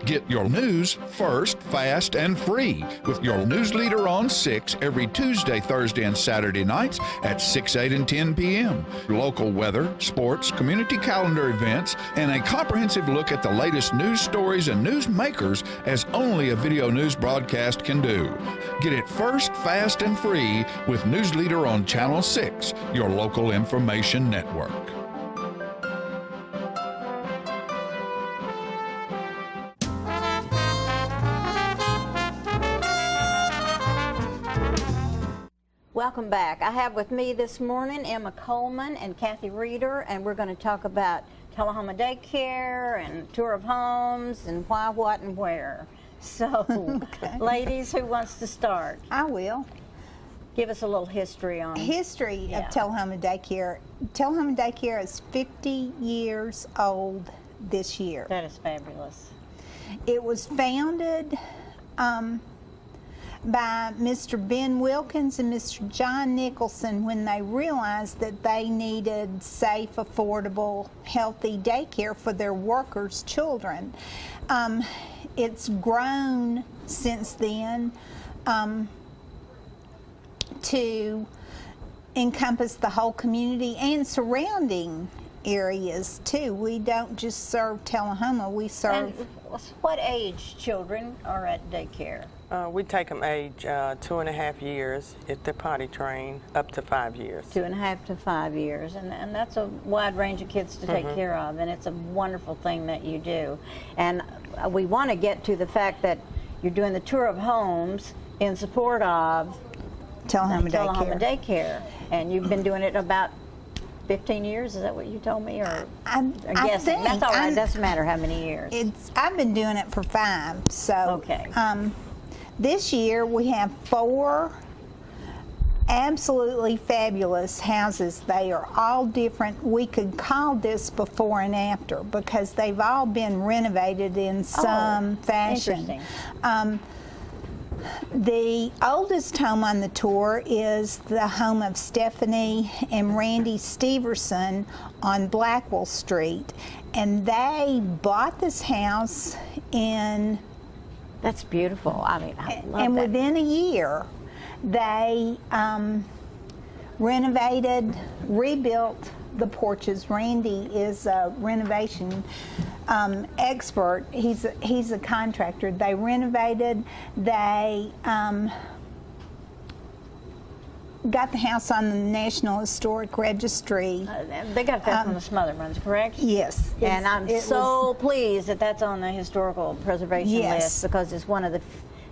Get your news first, fast, and free with your news leader on 6 every Tuesday, Thursday, and Saturday nights at 6, 8, and 10 p.m. Local weather, sports, community calendar events, and a comprehensive look at the latest news stories and news makers as only a video news broadcast can do. Get it first, fast, and free with News Leader on Channel 6, your local information network. Welcome back. I have with me this morning Emma Coleman and Kathy Reeder, and we're going to talk about Tullahoma Daycare and tour of homes and why, what, and where. So, [LAUGHS] ladies, who wants to start? I will. Give us a little history on History Yeah. of Tullahoma Daycare. Tullahoma Daycare is 50 years old this year. That is fabulous. It was founded um, by Mr. Ben Wilkins and Mr. John Nicholson when they realized that they needed safe, affordable, healthy daycare for their workers' children. Um, it's grown since then um, to encompass the whole community and surrounding areas too. We don't just serve Tullahoma, we serve. And what age children are at daycare? Uh, we take them age uh, two and a half years if they're potty trained, up to five years. Two and a half to five years, and, and that's a wide range of kids to take Mhm. care of, and it's a wonderful thing that you do. And uh, we want to get to the fact that you're doing the tour of homes in support of Tullahoma Tullahoma Daycare, and you've been doing it about 15 years. Is that what you told me, or I'm, or I guessing? think That's all right. I'm- Doesn't matter how many years. It's I've been doing it for five. So Okay. Um, this year we have four absolutely fabulous houses. They are all different. We could call this before and after because they've all been renovated in some fashion. Oh, interesting. Um, the oldest home on the tour is the home of Stephanie and Randy Steverson on Blackwell Street. And they bought this house in. That's beautiful. I mean, I love And that. within a year, they um, renovated, rebuilt the porches. Randy is a renovation um, expert. He's a, he's a contractor. They renovated. They um, got the house on the National Historic Registry. Uh, They got that Um, from the other correct? Yes. And I'm so pleased that that's on the historical preservation Yes. list because it's one of the f-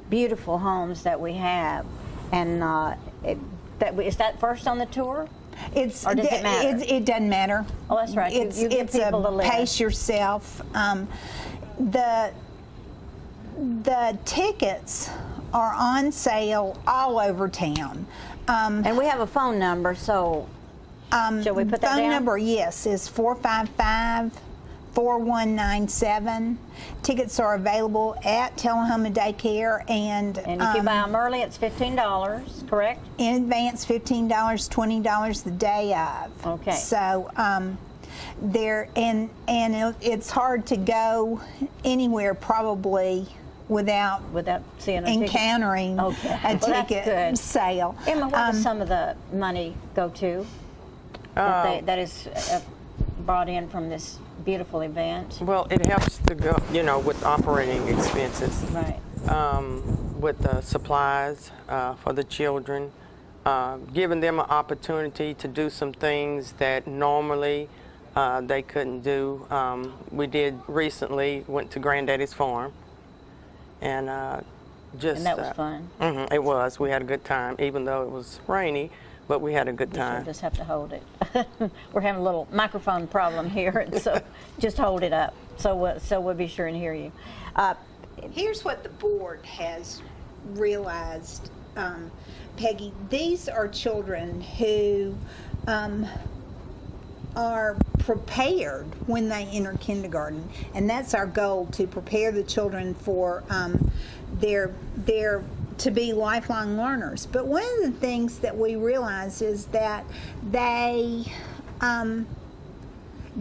beautiful homes that we have. And uh, it, that is that first on the tour? It's or does it matter? It, it doesn't matter. Oh, that's right. It's you give it's a pace yourself. Um, the the tickets are on sale all over town. Um, and we have a phone number, so um, shall we put that phone down? number? Yes, is 455 4197. Tickets are available at Tullahoma Daycare and. And if you um, buy them early, it's fifteen dollars, correct? in advance, fifteen dollars, twenty dollars the day of. Okay. So um, there and and it's hard to go anywhere probably without without seeing a ticket. encountering Okay. a Well, ticket sale. Emma, where does Um, some of the money go to? that, Uh, they, that is uh, brought in from this beautiful event. Well, it helps to go, you know, with operating expenses. Right. Um, with the supplies uh, for the children, uh, giving them an opportunity to do some things that normally uh, they couldn't do. Um, we did recently went to Granddaddy's farm, and uh, just And that was uh, fun. mhm, it was. We had a good time, even though it was rainy, but we had a good You time. just have to hold it. [LAUGHS] We're having a little microphone problem here, and [LAUGHS] so just hold it up so we'll, so we'll be sure and hear you. Uh, Here's what the board has realized, um, Peggy. These are children who um, are prepared when they enter kindergarten, and that's our goal to prepare the children for um, their their to be lifelong learners. But one of the things that we realize is that they um,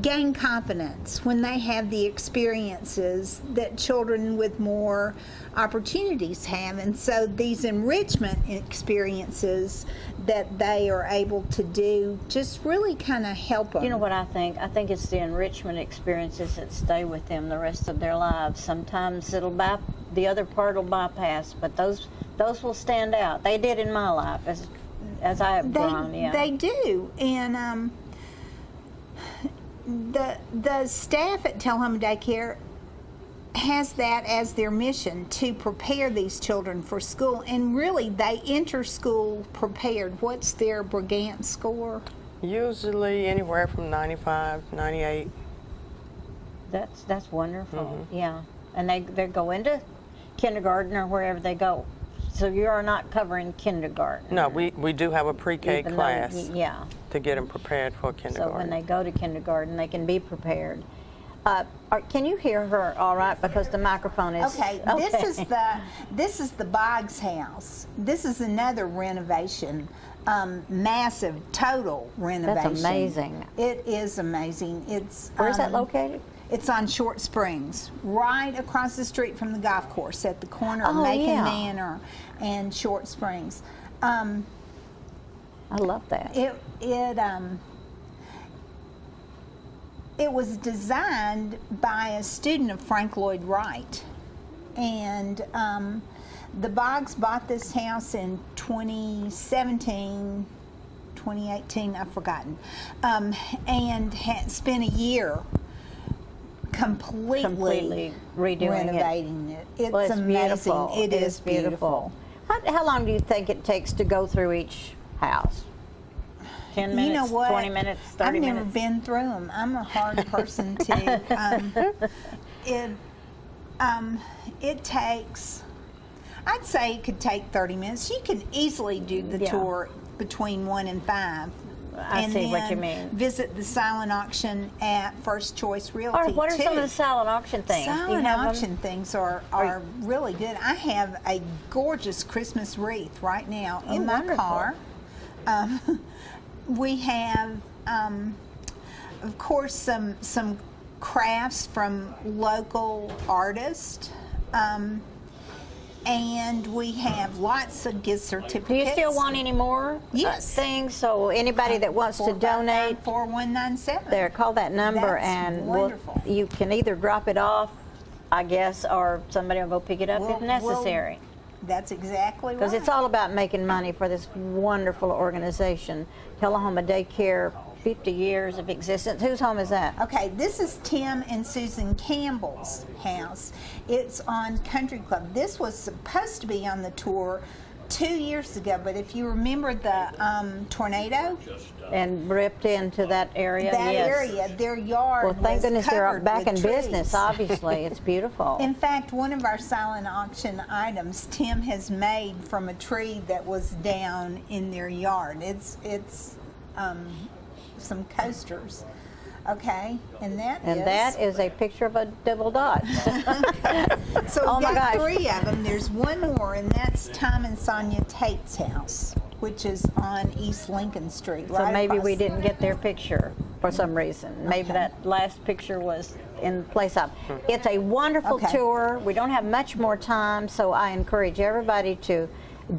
gain confidence when they have the experiences that children with more opportunities have. And so these enrichment experiences that they are able to do just really kind of help them. You know what I think? I think it's the enrichment experiences that stay with them the rest of their lives. Sometimes it'll by the other part will bypass, but those those will stand out. They did in my life as as I have they, grown. Yeah. they do. And um, the the staff at Tullahoma Daycare has that as their mission to prepare these children for school and really they enter school prepared what's their Brigance score Usually anywhere from 95, 98. That's that's wonderful. Mm-hmm. Yeah, and they they go into kindergarten or wherever they go. So you are not covering kindergarten. No, we, we do have a pre-K even though- class yeah. To get them prepared for kindergarten. So when they go to kindergarten, they can be prepared. Uh, are, can you hear her all right? Because the microphone is Okay, [LAUGHS] this is the this is the Boggs house. This is another renovation, um, massive total renovation. That's amazing. It is amazing. It's Where's that um, located? It's on Short Springs, right across the street from the golf course, at the corner of Oh, Macon yeah. Manor and Short Springs. Um, I love that. it it um it was designed by a student of Frank Lloyd Wright, and um, the Boggs bought this house in 2017, 2018, I've forgotten, um, and had spent a year completely, Completely redoing it. renovating it. It's Well, it's amazing. beautiful. It is beautiful. beautiful. How, how long do you think it takes to go through each house? 10 you minutes, know what? 20 minutes, 30 I've never minutes? been through them. I'm a hard [LAUGHS] person to. Um, it, um, it takes. I'd say it could take 30 minutes. You can easily do the Yeah. tour between one and five. I and see what you mean. Visit the silent auction at First Choice Realty. Or what are some of the silent auction things? You Silent auction things are, are really good. I have a gorgeous Christmas wreath right now Oh, in my wonderful. car. Um, [LAUGHS] we have, um, of course, some some crafts from local artists. Um, and we have lots of gift certificates. Do you still want any more uh, Yes. things? So anybody that wants to donate, four one nine seven. there, call that number, That's and we'll, you can either drop it off, I guess, or somebody will go pick it up We'll- if necessary. That's exactly right. Because it's all about making money for this wonderful organization, Tullahoma Daycare, 50 years of existence. Whose home is that? Okay, this is Tim and Susan Campbell's house. It's on Country Club. This was supposed to be on the tour two years ago, but if you remember the um, tornado, And ripped into that area? that yes. area, their yard Well, thank goodness they're back in with business, obviously. It's [LAUGHS] beautiful. In fact, one of our silent auction items Tim has made from a tree that was down in their yard. It's it's um, some coasters. Okay, and that And is- that is a picture of a double dot. [LAUGHS] So [LAUGHS] Oh we my got three of them. There's one more, and that's Tom and Sonia Tate's house, which is on East Lincoln Street. So right maybe we didn't get their picture for some reason. Maybe Okay. that last picture was in place of. It's a wonderful Okay. tour. We don't have much more time, so I encourage everybody to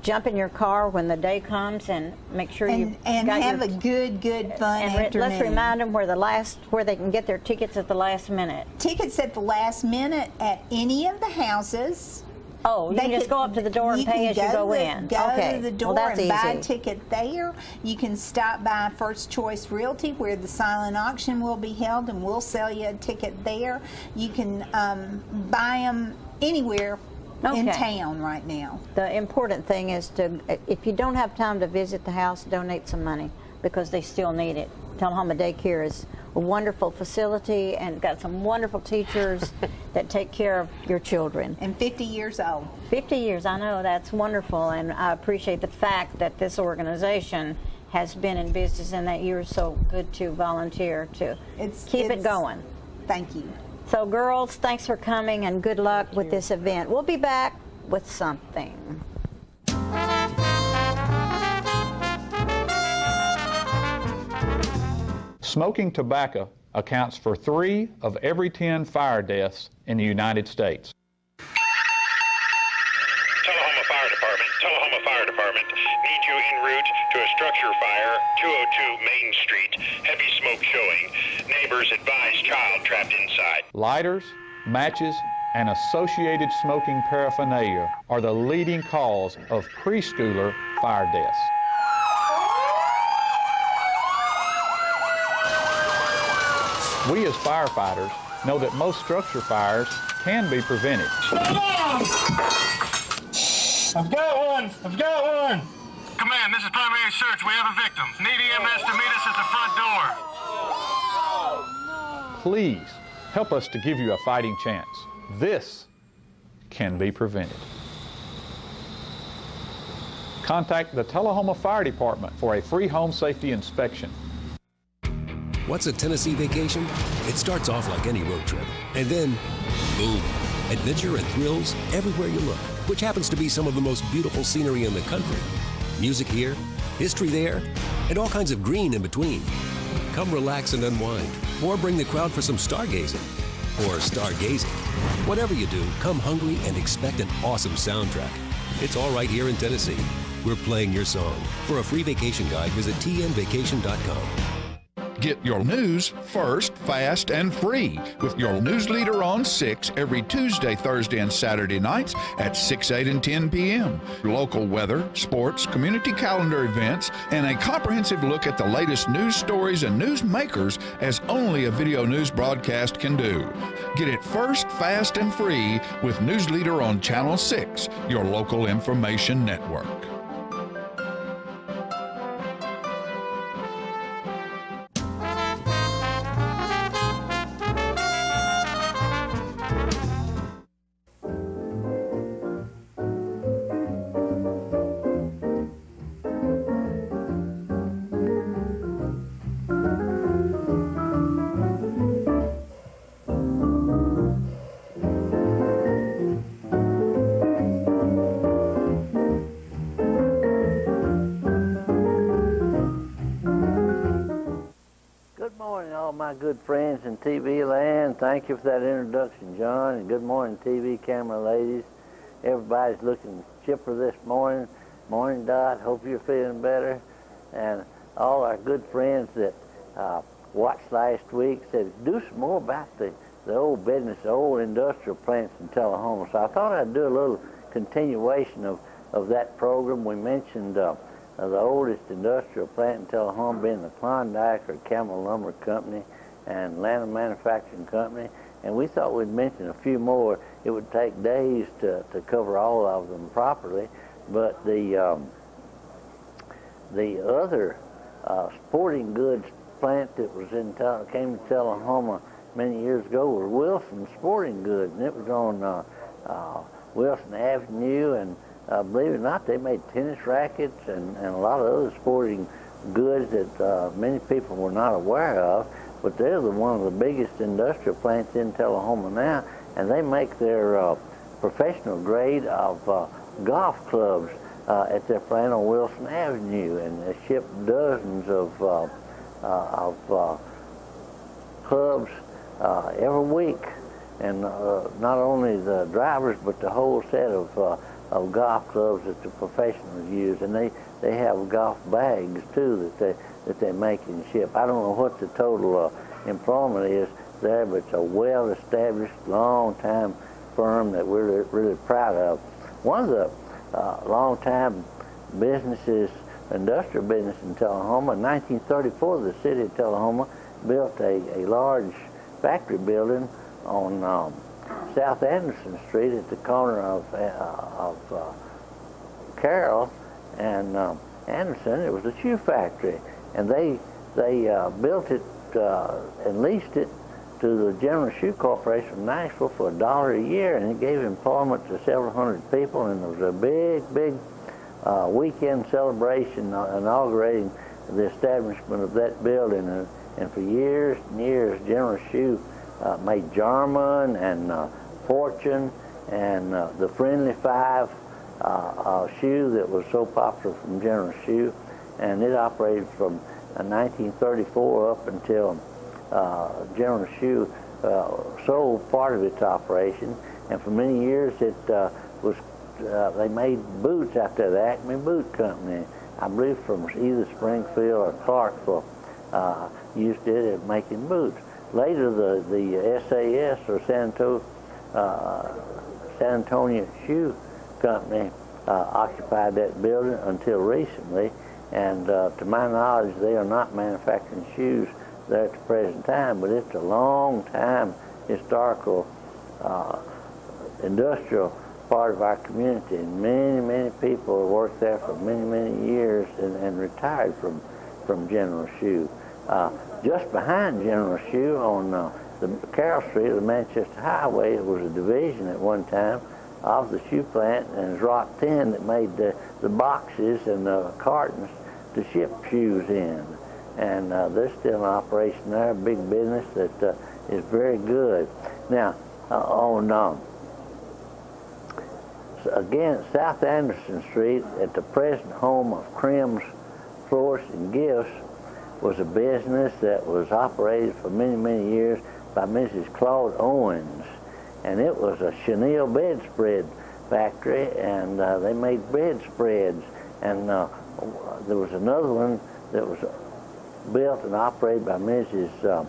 jump in your car when the day comes and make sure you and, and got have your, a good, good fun and afternoon. let's remind them where the last where they can get their tickets at the last minute. tickets at the last minute at any of the houses. Oh, you They can just could- go up to the door and pay as you go the- in. Go Okay. to the Well, door that's and buy a ticket there. You can stop by First Choice Realty where the silent auction will be held, and we'll sell you a ticket there. You can um, buy them anywhere in town right now. The important thing is to, if you don't have time to visit the house, donate some money because they still need it. Tullahoma Daycare is a wonderful facility and got some wonderful teachers [LAUGHS] that take care of your children. And 50 years old. 50 years, I know that's wonderful, and I appreciate the fact that this organization has been in business and that you're so good to volunteer to It's- keep it going. Thank you. So, girls, thanks for coming and good luck with this event. We'll be back with something. Smoking tobacco accounts for three of every 10 fire deaths in the United States. Tullahoma Fire Department, Tullahoma Fire Department, need you en route to a structure fire, 202 Main Street, heavy smoke showing. Neighbors advise child trapped inside. Lighters, matches, and associated smoking paraphernalia are the leading cause of preschooler fire deaths. We as firefighters know that most structure fires can be prevented. I've got one! I've got one! Command, this is primary search. We have a victim. Need EMS to meet us at the front door. Please help us to give you a fighting chance. This can be prevented. Contact the Tullahoma Fire Department for a free home safety inspection. What's a Tennessee vacation? It starts off like any road trip, and then, boom, adventure and thrills everywhere you look, which happens to be some of the most beautiful scenery in the country. Music here, history there, and all kinds of green in between. Come relax and unwind, or bring the crowd for some stargazing. Or stargazing. Whatever you do, come hungry and expect an awesome soundtrack. It's all right here in Tennessee. We're playing your song. For a free vacation guide, visit tnvacation.com. Get your news first, fast, and free with your news leader on 6 every Tuesday, Thursday, and Saturday nights at 6, 8, and 10 p.m. Local weather, sports, community calendar events, and a comprehensive look at the latest news stories and news makers as only a video news broadcast can do. Get it first, fast, and free with News Leader on Channel 6, your local information network. TV land. Thank you for that introduction, John. And good morning, TV camera ladies. Everybody's looking chipper this morning. Morning, Dot. Hope you're feeling better. And all our good friends that uh, watched last week said, do some more about the, the old business, the old industrial plants in Tullahoma. So I thought I'd do a little continuation of, of that program. We mentioned uh, the oldest industrial plant in Tullahoma being the Klondike or Camel Lumber Company and Atlanta Manufacturing Company. And we thought we'd mention a few more. It would take days to, to cover all of them properly. But the, um, the other uh, sporting goods plant that was in came to Tullahoma many years ago was Wilson Sporting Goods, and it was on uh, uh, Wilson Avenue and uh, believe it or not, they made tennis rackets and, and a lot of other sporting goods that uh, many people were not aware of. But they're the, one of the biggest industrial plants in Tullahoma now, and they make their uh, professional grade of uh, golf clubs uh, at their plant on Wilson Avenue, and they ship dozens of uh, of clubs every week, and not only the drivers but the whole set of of golf clubs that the professionals use, and they they have golf bags too that they that they make and ship. I don't know what the total uh, employment is there, but it's a well-established, long-time firm that we're really, really proud of. One of the uh, long-time businesses, industrial business in Tullahoma, in 1934, the city of Tullahoma built a, a large factory building on um, South Anderson Street at the corner of, uh, of uh, Carroll and um, Anderson. It was a shoe factory, and they they uh, built it uh, and leased it to the General Shoe Corporation of Nashville for a dollar a year, and it gave employment to several hundred people, and it was a big, big uh, weekend celebration uh, inaugurating the establishment of that building. And, and for years and years, General Shoe uh, made Jarman and uh, Fortune and uh, the Friendly Five uh, uh, shoe that was so popular from General Shoe. And it operated from uh, 1934 up until uh, General Shoe uh, sold part of its operation. And for many years it was, they made boots after the Acme Boot Company. I believe from either Springfield or Clarksville used it at making boots. Later, the, the SAS, or San, uh, San Antonio Shoe Company, uh, occupied that building until recently. And uh, to my knowledge, they are not manufacturing shoes there at the present time, but it's a long time historical uh, industrial part of our community. And many, many people have worked there for many, many years and, and retired from, from General Shoe. Uh, just behind General Shoe on uh, the Carroll Street the Manchester Highway, it was a division at one time of the shoe plant, and it was Rock-Tenn that made the, the boxes and the cartons to ship shoes in. And uh, there's still an operation there, a big business that uh, is very good. Now, uh, on um, again South Anderson Street at the present home of Krim's Floors and Gifts was a business that was operated for many, many years by Mrs. Claude Owens. And it was a chenille bedspread factory, and uh, they made bedspreads. And uh, there was another one that was built and operated by Mrs. Uh,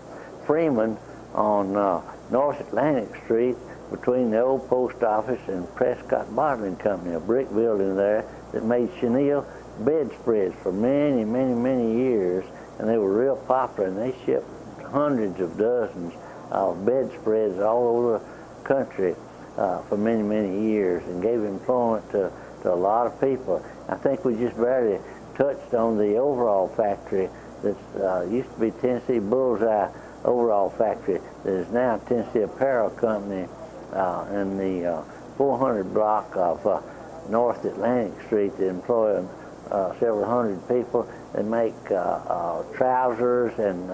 Freeman on uh, North Atlantic Street between the old post office and Prescott Bottling Company, a brick building there that made chenille bedspreads for many, many, many years and they were real popular, and they shipped hundreds of dozens of bedspreads all over the country uh, for many, many years and gave employment to, to a lot of people. I think we just barely touched on the overall factory that uh, used to be Tennessee Bullseye Overall Factory that is now Tennessee Apparel Company uh, in the uh, 400 block of uh, North Atlantic Street that employ uh, several hundred people. They make uh, trousers and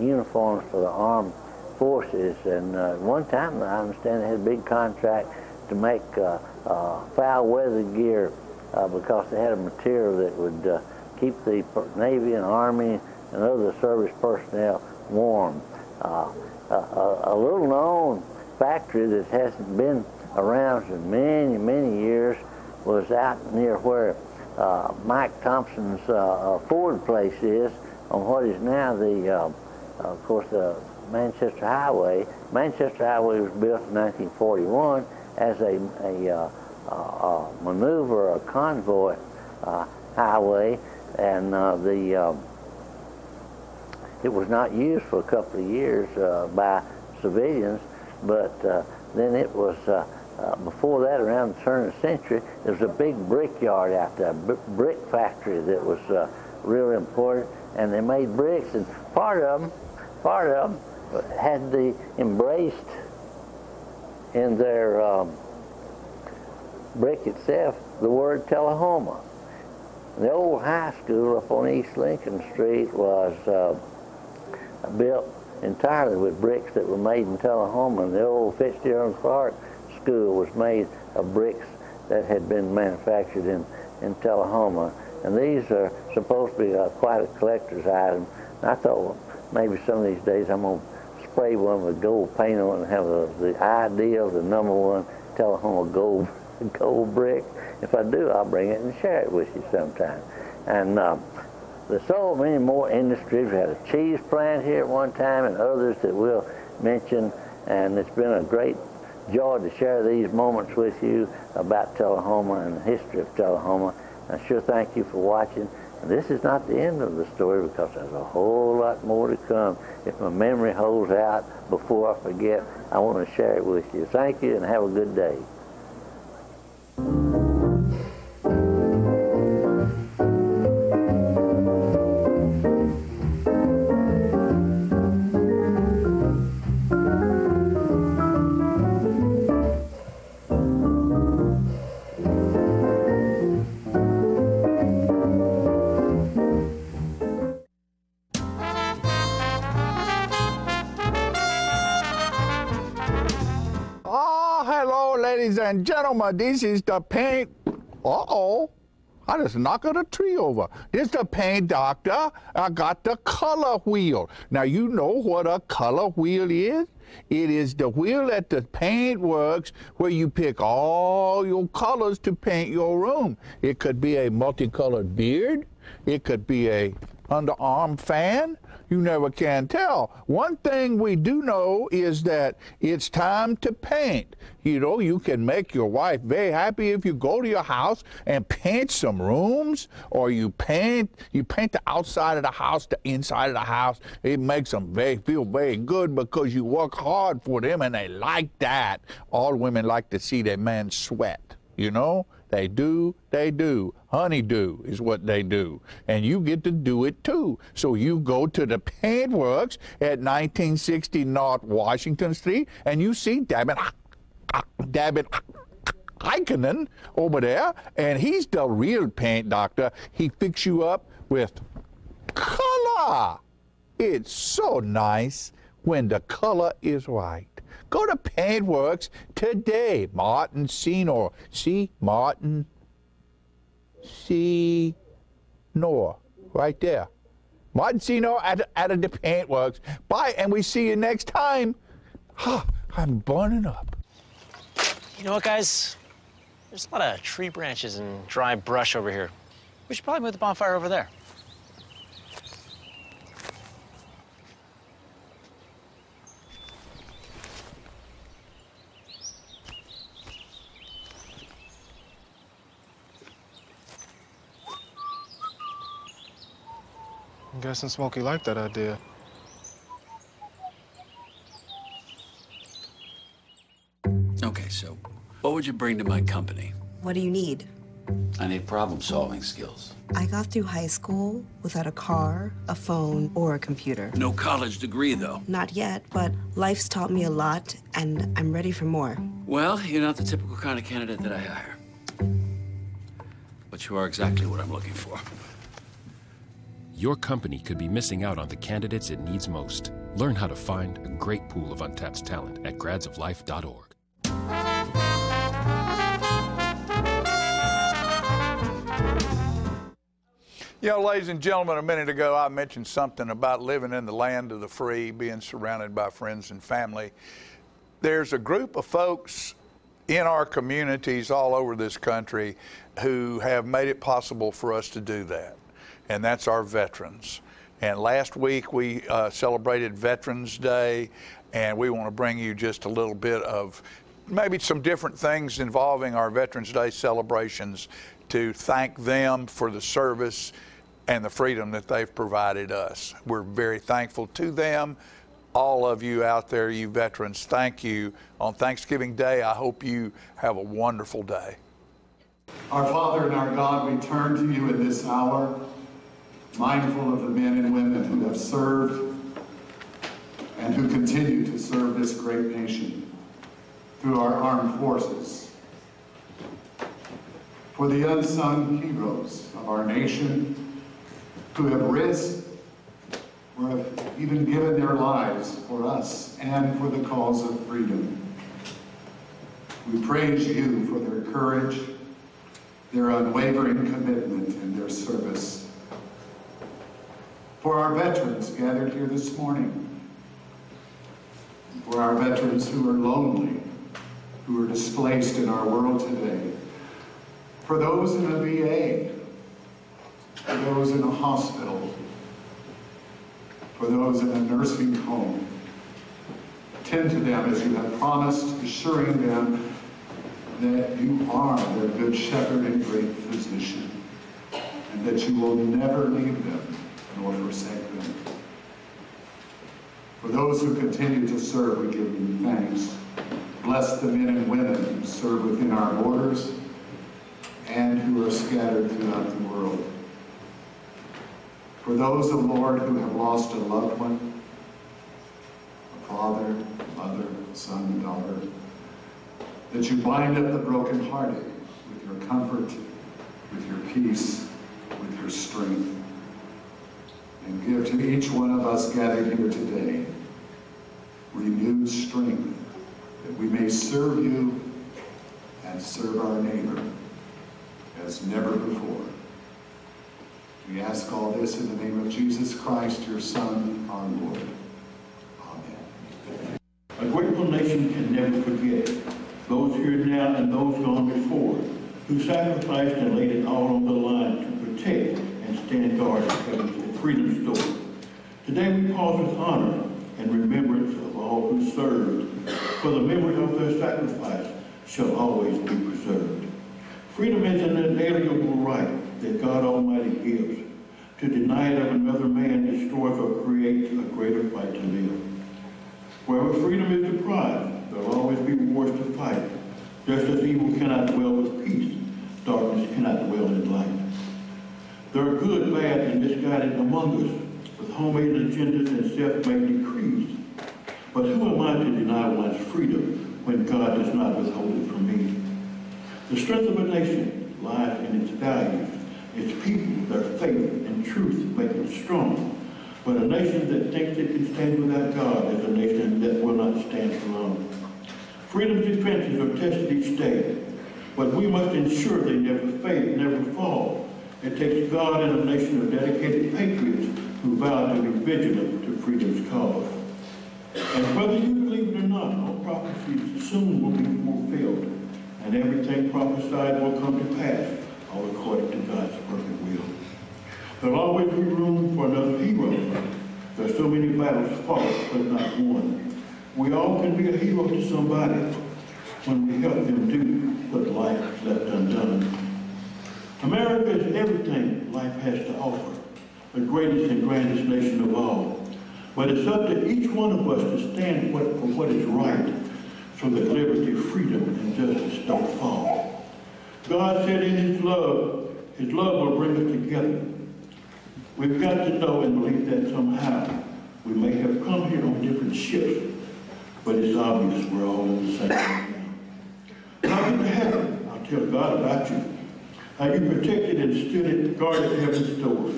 uniforms for the armed forces. And one time, I understand they had a big contract to make foul weather gear because they had a material that would keep the Navy and Army and other service personnel warm. Uh, a, a, little known factory that hasn't been around for many, many years was out near where uh, Mike Thompson's uh, Ford place is on what is now the, uh, of course, the Manchester Highway. Manchester Highway was built in 1941 as a, a, uh, a maneuver, a convoy uh, highway, and uh, the it was not used for a couple of years by civilians, but then it was uh, before that, around the turn of the century, there was a big brickyard out there, brick factory that was uh, really important, and they made bricks, and part of them, part of them had the embraced in their um, brick itself the word Tullahoma. The old high school up on East Lincoln Street was uh, built entirely with bricks that were made in Tullahoma, and the old Fitzgerald Clark school was made of bricks that had been manufactured in, in Tullahoma. And these are supposed to be uh, quite a collector's item. And I thought, well, maybe some of these days I'm going to spray one with gold paint on it and have a, the of the number one Tullahoma gold, [LAUGHS] gold brick. If I do, I'll bring it and share it with you sometime. And um, there's so many more industries. We had a cheese plant here at one time and others that we'll mention. And it's been a great joy to share these moments with you about Tullahoma and the history of Tullahoma. I sure thank you for watching. This is not the end of the story because there's a whole lot more to come. If my memory holds out before I forget, I want to share it with you. Thank you and have a good day. Gentlemen, this is the paint. Uh-oh. I just knocked a tree over. This is the paint doctor. I got the color wheel. Now, you know what a color wheel is? It is the wheel at the paint works where you pick all your colors to paint your room. It could be a multicolored beard. It could be a underarm fan you never can tell. One thing we do know is that it's time to paint. You know, you can make your wife very happy if you go to your house and paint some rooms, or you paint you paint the outside of the house, the inside of the house. It makes them very feel very good because you work hard for them and they like that. All women like to see their man sweat. You know, they do, they do. Honeydew is what they do. And you get to do it too. So you go to the paintworks at 1960 North Washington Street and you see David, ah, ah, David Heikkinen ah, over there, and he's the real paint doctor. He fix you up with color. It's so nice when the color is right. Go to Paintworks today. Martin Senor. See? Martin C. Nor. Right there. Martin Senor at, at the Paintworks. Bye, and we see you next time. Oh, [SIGHS] I'm burning up. You know what, guys? There's a lot of tree branches and dry brush over here. We should probably move the bonfire over there. Guessing Smokey liked that idea. Okay, so what would you bring to my company? What do you need? I need problem-solving skills. I got through high school without a car, a phone, or a computer. No college degree, though. Not yet, but life's taught me a lot, and I'm ready for more. Well, you're not the typical kind of candidate that I hire. But you are exactly what I'm looking for. Your company could be missing out on the candidates it needs most. Learn how to find a great pool of untapped talent at gradsoflife.org. You know, ladies and gentlemen, a minute ago I mentioned something about living in the land of the free, being surrounded by friends and family. There's a group of folks in our communities all over this country who have made it possible for us to do that, and that's our veterans. And last week we uh, celebrated Veterans Day, and we want to bring you just a little bit of maybe some different things involving our Veterans Day celebrations to thank them for the service and the freedom that they've provided us. We're very thankful to them. All of you out there, you veterans, thank you. On Thanksgiving Day, I hope you have a wonderful day. Our Father and our God, we turn to you in this hour, mindful of the men and women who have served and who continue to serve this great nation through our armed forces. For the unsung heroes of our nation who have risked or have even given their lives for us and for the cause of freedom. We praise you for their courage, their unwavering commitment, and their service. For our veterans gathered here this morning, for our veterans who are lonely, who are displaced in our world today, for those in a VA, for those in a hospital, for those in a nursing home. Tend to them as you have promised, assuring them that you are their good shepherd and great physician, and that you will never leave them nor forsake them. For those who continue to serve, we give you thanks. Bless the men and women who serve within our borders and who are scattered throughout the world. For those, O Lord, who have lost a loved one, a father, mother, son, daughter, that you bind up the brokenhearted with your comfort, with your peace, with your strength, and give to each one of us gathered here today renewed strength that we may serve you and serve our neighbor as never before. We ask all this in the name of Jesus Christ, your Son, our Lord. Amen. A grateful nation can never forget those here now and those gone before who sacrificed and laid it all on the line to protect and stand guard heaven's freedom store. Today we pause with honor and remembrance of all who served, for the memory of their sacrifice shall always be preserved. Freedom is an inalienable right that God Almighty gives. To deny it of another man destroys or creates a greater fight to live. Wherever freedom is deprived, there will always be wars to fight. Just as evil cannot dwell with peace, darkness cannot dwell in light. There are good, bad, and misguided among us, with homemade agendas and self-made decrees. But who am I to deny one's freedom when God does not withhold it from me? The strength of a nation lies in its values, its people, their faith and truth make it strong. But a nation that thinks it can stand without God is a nation that will not stand alone. Freedom's defenses are tested each day, but we must ensure they never fade, never fall. It takes God and a nation of dedicated patriots who vow to be vigilant to freedom's cause. And whether you believe it or not, all prophecies soon will be fulfilled, and everything prophesied will come to pass, all according to God's perfect will. There'll always be room for another hero. There's so many battles fought, but not won. We all can be a hero to somebody when we help them do what life left undone. America is everything life has to offer, the greatest and grandest nation of all. But it's up to each one of us to stand for what is right so that liberty, freedom, and justice don't fall. God said in his love, his love will bring us together. We've got to know and believe that somehow. We may have come here on different ships, but it's obvious we're all in the same boat now. When I get to heaven, I'll tell God about you how you protected and stood at guard at heaven's door.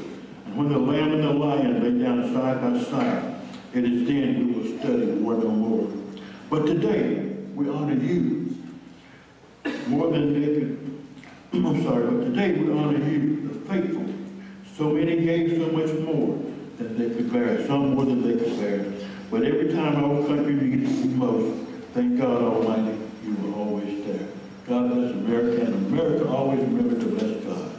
And when the lamb and the lion lay down side by side, it is then we will study war no more. But today, we honor you more than they [CLEARS THROAT] could. I'm sorry, but today we honor you, the faithful. So many gave so much more than they could bear, some more than they could bear. But every time our country needed you most, thank God Almighty, you were always there. God bless America, and America always remember to bless God.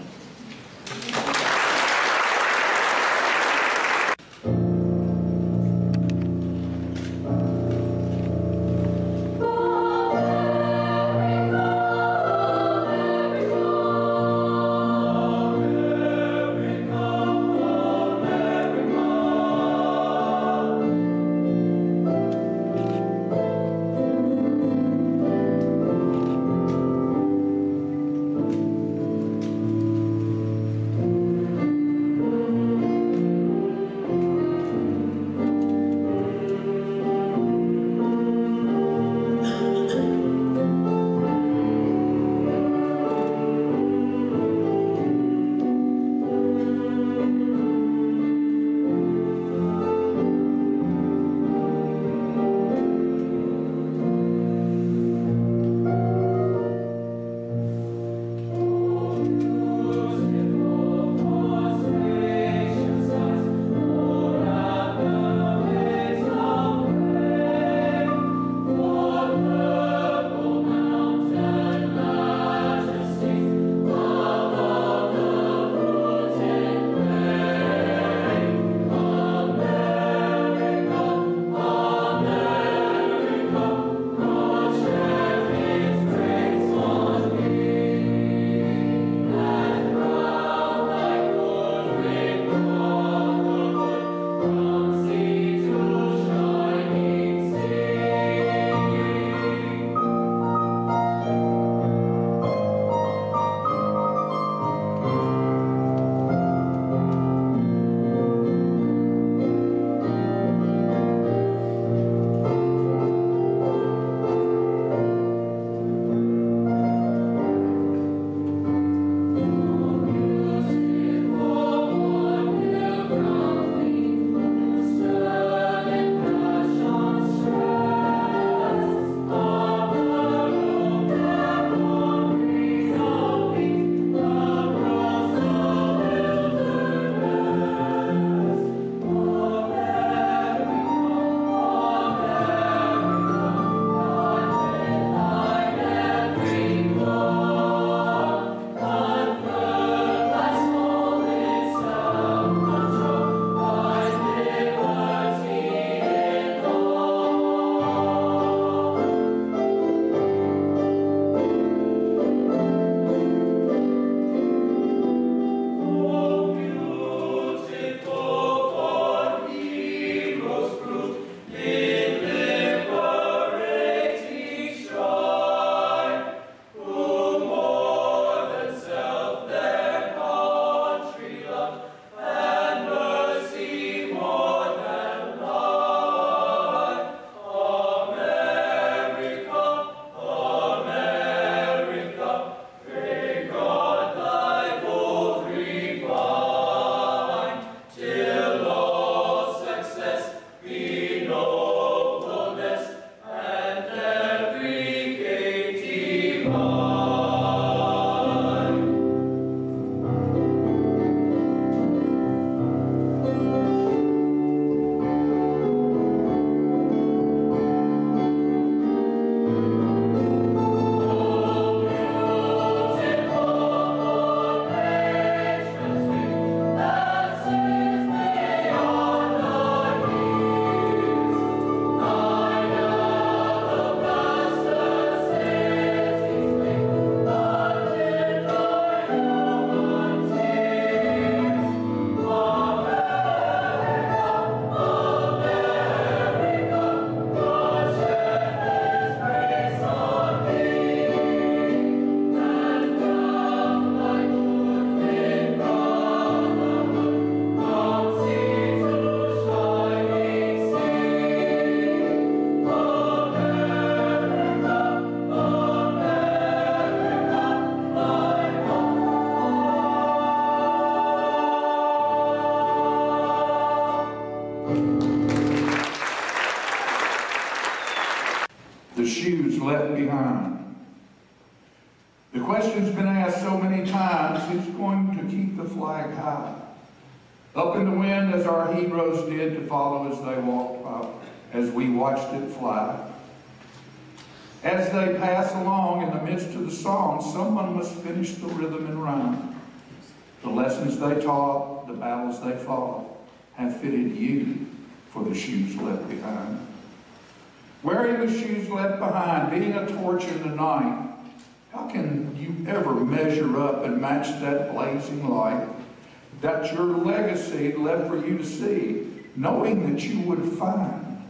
Left for you to see, knowing that you would find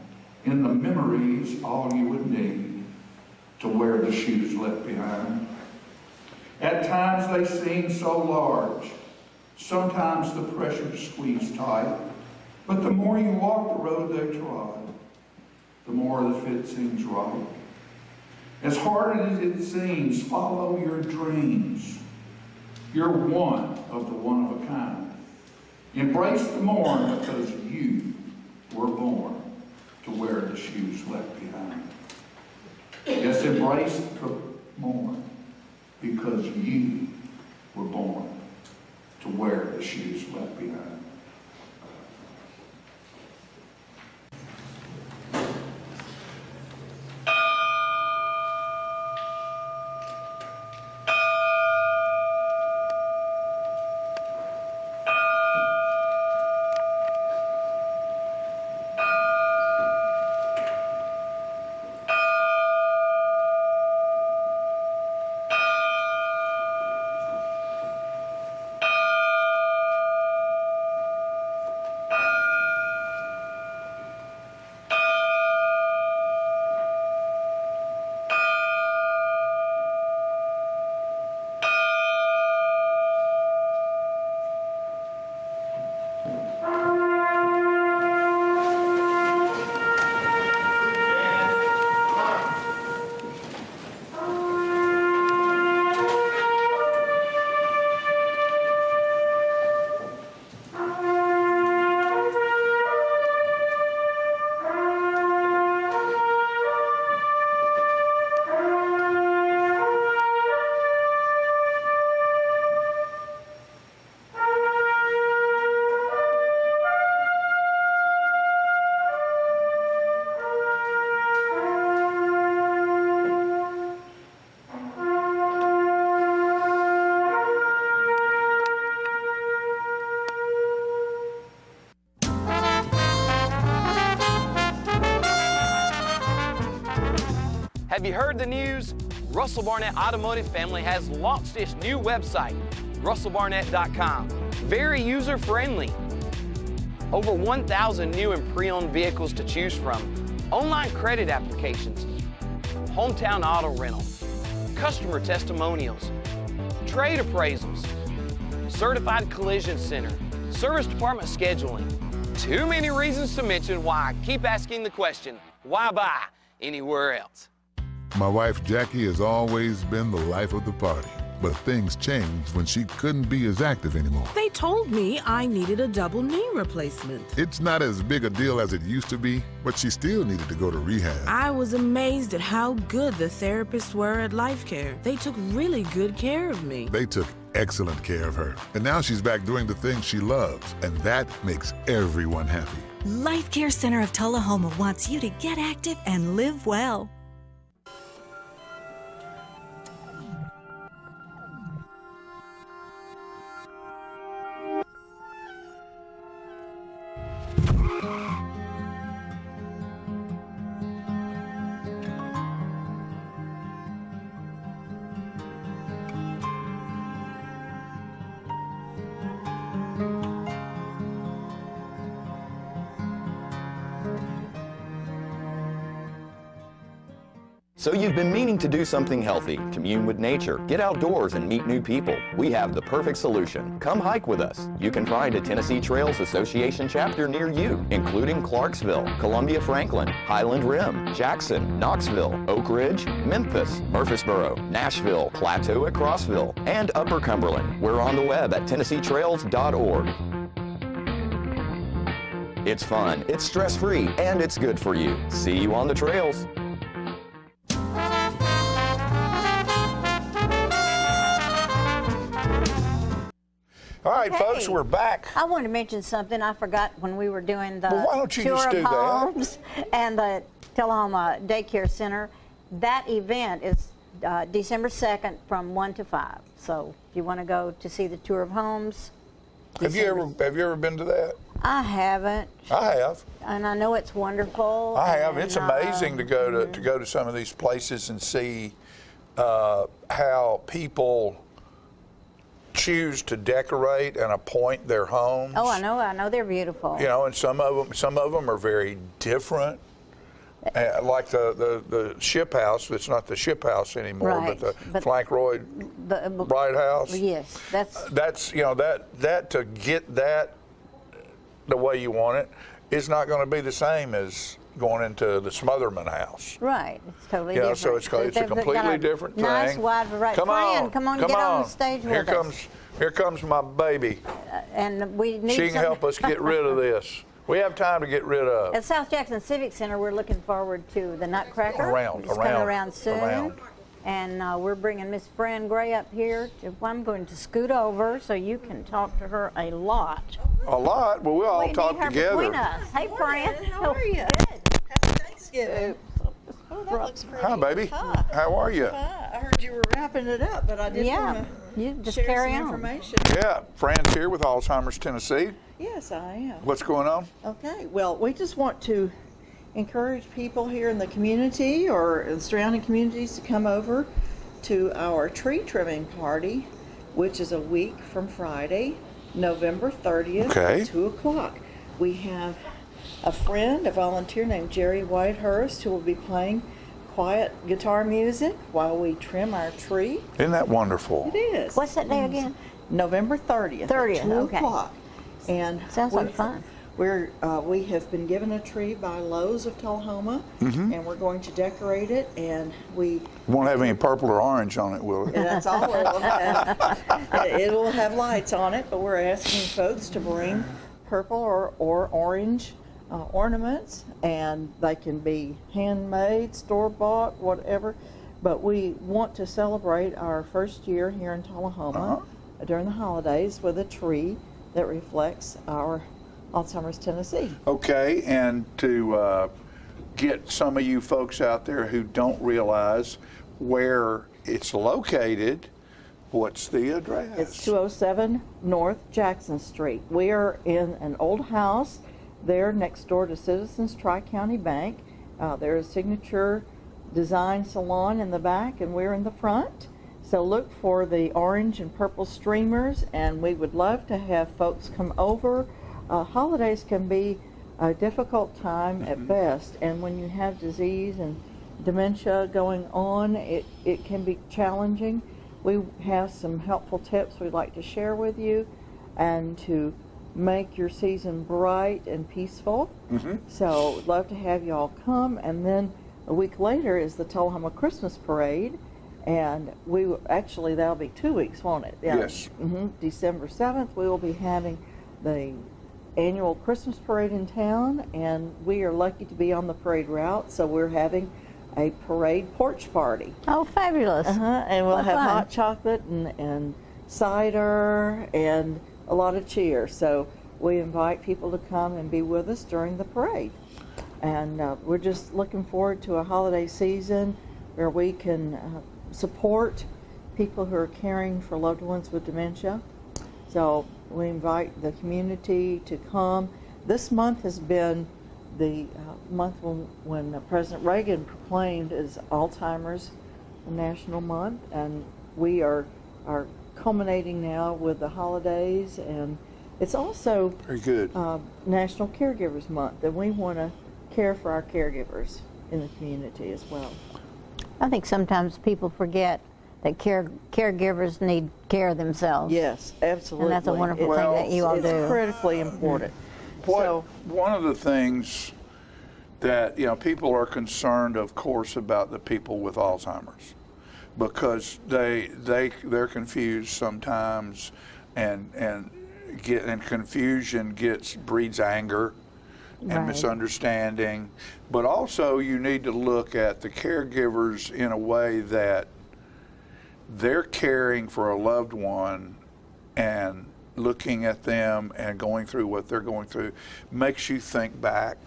in the memories all you would need to wear the shoes left behind. At times they seem so large, sometimes the pressure squeezed tight, but the more you walk the road they trod, the more the fit seems right. As hard as it seems, follow your dreams. You're one of the one of a kind. Embrace the morn because you were born to wear the shoes left behind. Yes, embrace the morn because you were born to wear the shoes left behind. Have you heard the news? Russell Barnett Automotive Family has launched its new website, russellbarnett.com. Very user friendly. Over 1,000 new and pre owned vehicles to choose from, online credit applications, hometown auto rental, customer testimonials, trade appraisals, certified collision center, service department scheduling. Too many reasons to mention why I keep asking the question why buy anywhere else? My wife Jackie has always been the life of the party, but things changed when she couldn't be as active anymore. They told me I needed a double knee replacement. It's not as big a deal as it used to be, but she still needed to go to rehab. I was amazed at how good the therapists were at Life Care. They took really good care of me. They took excellent care of her. And now she's back doing the things she loves, and that makes everyone happy. Life Care Center of Tullahoma wants you to get active and live well. You've been meaning to do something healthy, commune with nature, get outdoors and meet new people. We have the perfect solution. Come hike with us. You can find a Tennessee Trails Association chapter near you, including Clarksville, Columbia Franklin, Highland Rim, Jackson, Knoxville, Oak Ridge, Memphis, Murfreesboro, Nashville, Plateau at Crossville, and Upper Cumberland. We're on the web at TennesseeTrails.org. It's fun, it's stress-free, and it's good for you. See you on the trails. All right, folks, we're back. I want to mention something I forgot when we were doing the Well, why don't you tour just of do that? homes and the Tullahoma Daycare Center. That event is uh, December 2nd from 1 to 5. So if you want to go to see the tour of homes, Have you ever have you ever been to that? I haven't, I have. and I know it's wonderful. I have. It's and, uh, amazing to go to, to go to some of these places and see uh, how people choose to decorate and appoint their homes. Oh, I know, I know they're beautiful. You know, and some of them some of them are very different. Uh, like the, the, the ship house, it's not the ship house anymore, Right, but the but- Flank Royd The, Bright House. Yes, that's That's you know that that to get that the way you want it is not going to be the same as going into the Smotherman house. right. It's totally Yeah, different. so it's, it's a They've- they've got completely a different Nice thing. wide variety. Come Friend, on, come on, come get on on. the stage Here with comes, us. here comes my baby. Uh, and we need She can some- help us get rid of this. [LAUGHS] We have time to get rid of. At South Jackson Civic Center, we're looking forward to the Nutcracker. Around, It's coming around, around soon. around. And uh, we're bringing Miss Fran Gray up here. To, I'm going to scoot over so you can talk to her a lot. A lot. Well, we'll all we talk need her together. us. Hey, Fran. How are you? Happy Thanksgiving. Oh, that looks pretty. Hi, baby. Hi. How are you? Hi. I heard you were wrapping it up, but I didn't Yeah, want you just share carry some on. information. Yeah, Fran's here with Alzheimer's Tennessee. Yes, I am. What's going on? Okay. Well, we just want to encourage people here in the community or in surrounding communities to come over to our tree trimming party, which is a week from Friday, November 30th Okay. at 2 o'clock. We have a friend, a volunteer named Jerry Whitehurst, who will be playing quiet guitar music while we trim our tree. Isn't that wonderful? It is. What's that day again? November 30th. 30th, At 2 okay. o'clock. And Sounds like fun. We're, uh, we have been given a tree by Lowe's of Tullahoma, Mhm. and we're going to decorate it, and we, Won't have any purple or orange on it, will it? that's all we'll have. [LAUGHS] It'll have lights on it, but we're asking folks to bring purple or, or orange uh, ornaments, and they can be handmade, store-bought, whatever. But we want to celebrate our first year here in Tullahoma during the holidays with a tree that reflects our Alzheimer's Tennessee. Okay, and to uh, get some of you folks out there who don't realize where it's located, what's the address? It's 207 North Jackson Street. We are in an old house there next door to Citizens Tri-County Bank. Uh, there's a signature design salon in the back, and we're in the front. So look for the orange and purple streamers, and we would love to have folks come over. Uh, holidays can be a difficult time at best, and when you have disease and dementia going on, it, it can be challenging. We have some helpful tips we'd like to share with you and to make your season bright and peaceful. Mhm. So, we'd love to have you all come. And then a week later is the Tullahoma Christmas Parade. And we will, actually, that'll be two weeks, won't it? Yes. hmm December 7th, we will be having the annual Christmas parade in town. And we are lucky to be on the parade route. So, we're having a parade porch party. Oh, fabulous. Uh-huh. And we'll What have fun. hot chocolate and, and cider and a lot of cheer. So we invite people to come and be with us during the parade. And uh, we're just looking forward to a holiday season where we can uh, support people who are caring for loved ones with dementia. So we invite the community to come. This month has been the uh, month when, when uh, President Reagan proclaimed as Alzheimer's National Month, and we are are culminating now with the holidays, and it's also Very good. uh, National Caregivers Month, and we want to care for our caregivers in the community as well. I think sometimes people forget that care, caregivers need care themselves. Yes, absolutely. And that's a wonderful It's- thing that you all it's do. critically important. Mm-hmm. What, one of the things that you know people are concerned, of course, about the people with Alzheimer's because they they they're confused sometimes, and and get and confusion gets breeds anger and Right. misunderstanding. But also, you need to look at the caregivers in a way that they're caring for a loved one and looking at them and going through what they're going through makes you think back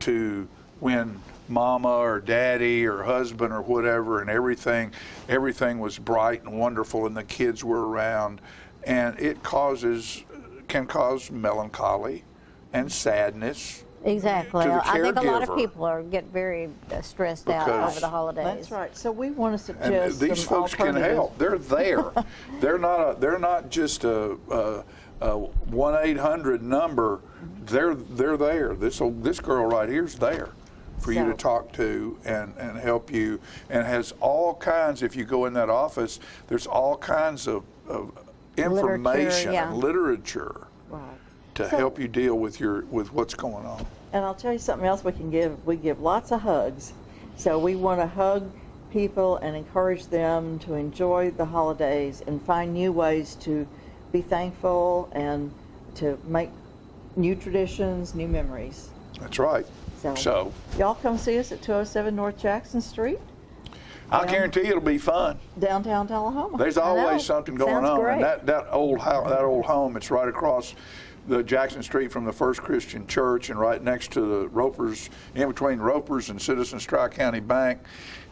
to when mama or daddy or husband or whatever and everything everything was bright and wonderful and the kids were around. And it causes can cause melancholy and sadness Exactly. to the I think a lot of people are get very uh, stressed out over the holidays. That's right. So we want to and suggest these some folks can help. They're there. [LAUGHS] they're not. A, they're not just a, a, a one eight hundred number. They're they're there. This old- this girl right here's there for you to talk to and and help you and has all kinds. If you go in that office, there's all kinds of, of Literature, information yeah. and literature Right. To So- help you deal with your with what's going on. And I'll tell you something else we can give. We give lots of hugs. So we want to hug people and encourage them to enjoy the holidays and find new ways to be thankful and to make new traditions, new memories. That's right. So, So y'all come see us at 207 North Jackson Street, I guarantee it'll be fun. downtown Tullahoma. There's always something going Sounds on. Great. And that, that old house, that old home, it's right across the Jackson Street from the First Christian Church and right next to the Ropers, in between Ropers and Citizens Tri County Bank.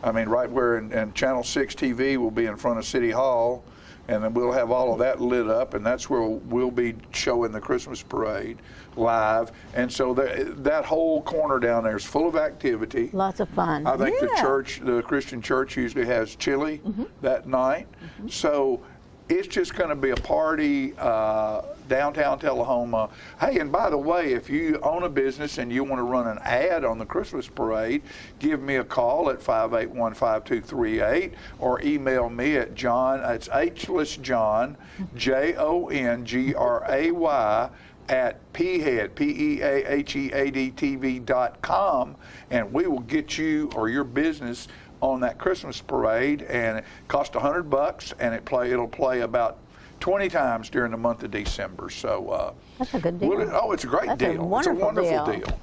I mean, right where, and, and Channel 6 TV will be in front of City Hall. And then we'll have all of that lit up, and that's where we'll be showing the Christmas parade live. And so that, that whole corner down there is full of activity. Lots of fun. I think the church, the Christian church, usually has chili Mm-hmm. that night. So it's just going to be a party uh, downtown Tullahoma. Hey, and by the way, if you own a business and you want to run an ad on the Christmas parade, give me a call at 581-5238 or email me at John. It's Hless John, J O N G R A Y at phead, P-E-A-H-E-A-D TV dot com, and we will get you or your business on that Christmas parade, and it costs a hundred bucks, and it play it'll play about 20 times during the month of December. So uh, That's a good deal. we'll- oh, it's a great That's deal. wonderful it's a wonderful deal.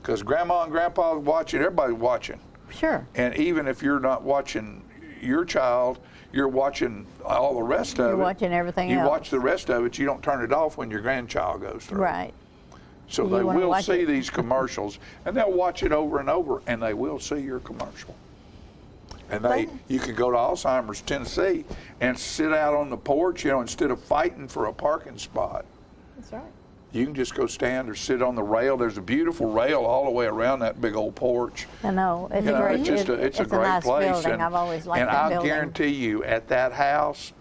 Because Grandma and Grandpa are watching, everybody's watching. Sure. And even if you're not watching your child, you're watching all the rest of it. You're watching everything You else. watch the rest of it. You don't turn it off when your grandchild goes through. Right. So You they will see it. these commercials, and they'll watch it over and over, and they will see your commercial. And they, you can go to Alzheimer's, Tennessee, and sit out on the porch, you know, instead of fighting for a parking spot. That's right. You can just go stand or sit on the rail. There's a beautiful rail all the way around that big old porch. I know. It's You a know, great. it's just a, it- it's, a great nice place. building. And, I've always liked and that I building. guarantee you, at that house,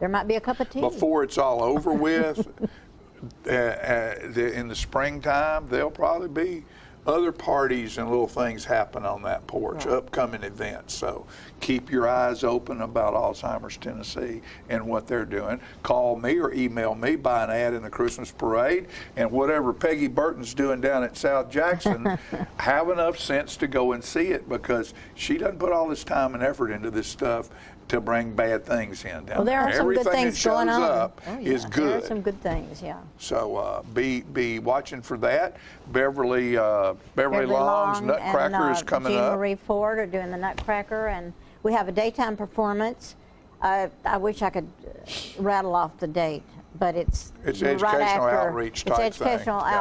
there might be a cup of tea. before it's all over with, [LAUGHS] uh, uh, the, in the springtime, there'll probably be other parties and little things happen on that porch, upcoming events. So keep your eyes open about Alzheimer's Tennessee and what they're doing. Call me or email me, buy an ad in the Christmas parade, and whatever Peggy Burton's doing down at South Jackson, [LAUGHS] have enough sense to go and see it because she doesn't put all this time and effort into this stuff to bring bad things in. Down Well, there are some Everything good things that going on. up Oh, is good. There are some good things, yeah. So uh, be be watching for that. Beverly uh, Beverly, Long's Long Nutcracker and, uh, is coming Jean up. Marie Ford are doing the Nutcracker, and we have a daytime performance. Uh, I wish I could uh, rattle off the date, but it's It's right educational after, outreach It's type thing, educational yeah.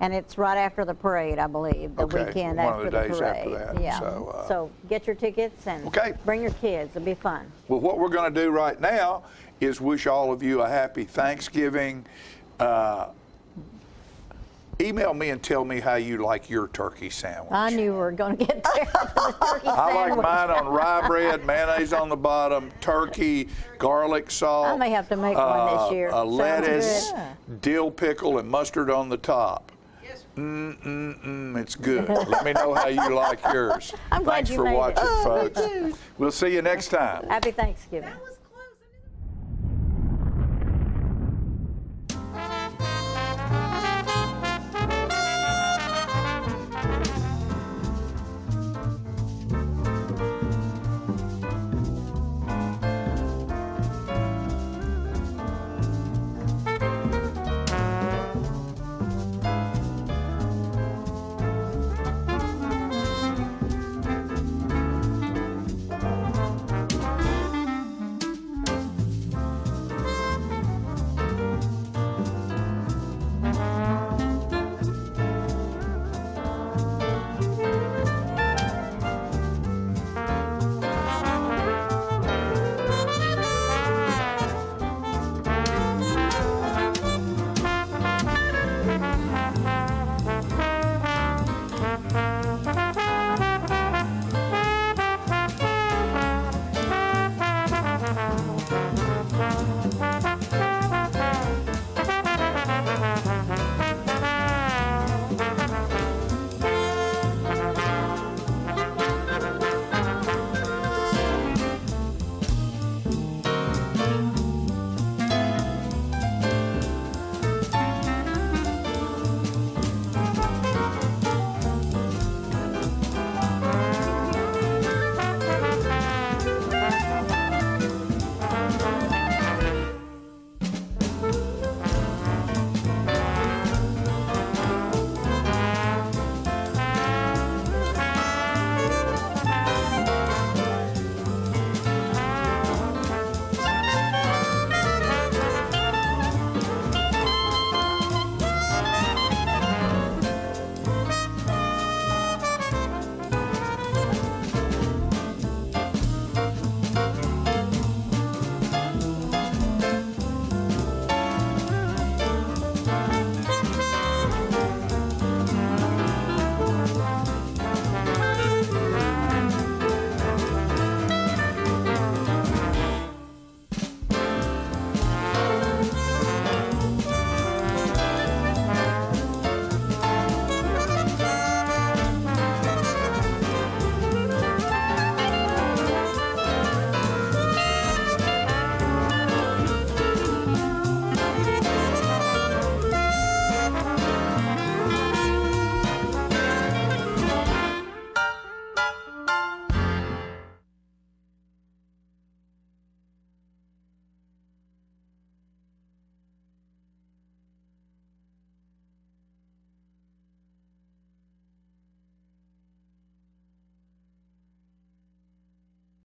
And it's right after the parade, I believe, the Okay, weekend one of after the days parade. after that, Yeah. so, uh, so get your tickets and Okay. bring your kids. It'll be fun. Well, what we're going to do right now is wish all of you a happy Thanksgiving. Uh, email me and tell me how you like your turkey sandwich. I knew we were going to get [LAUGHS] there. the turkey I like mine on rye bread, mayonnaise on the bottom, turkey, garlic salt. I may have to make one this uh, year. A lettuce, good. dill pickle, and mustard on the top. Mm, mm, mm, it's good. Let me know how you like yours. [LAUGHS] I'm glad Thanks you for made watching, Oh, me folks. too. We'll see you next time. Happy Thanksgiving.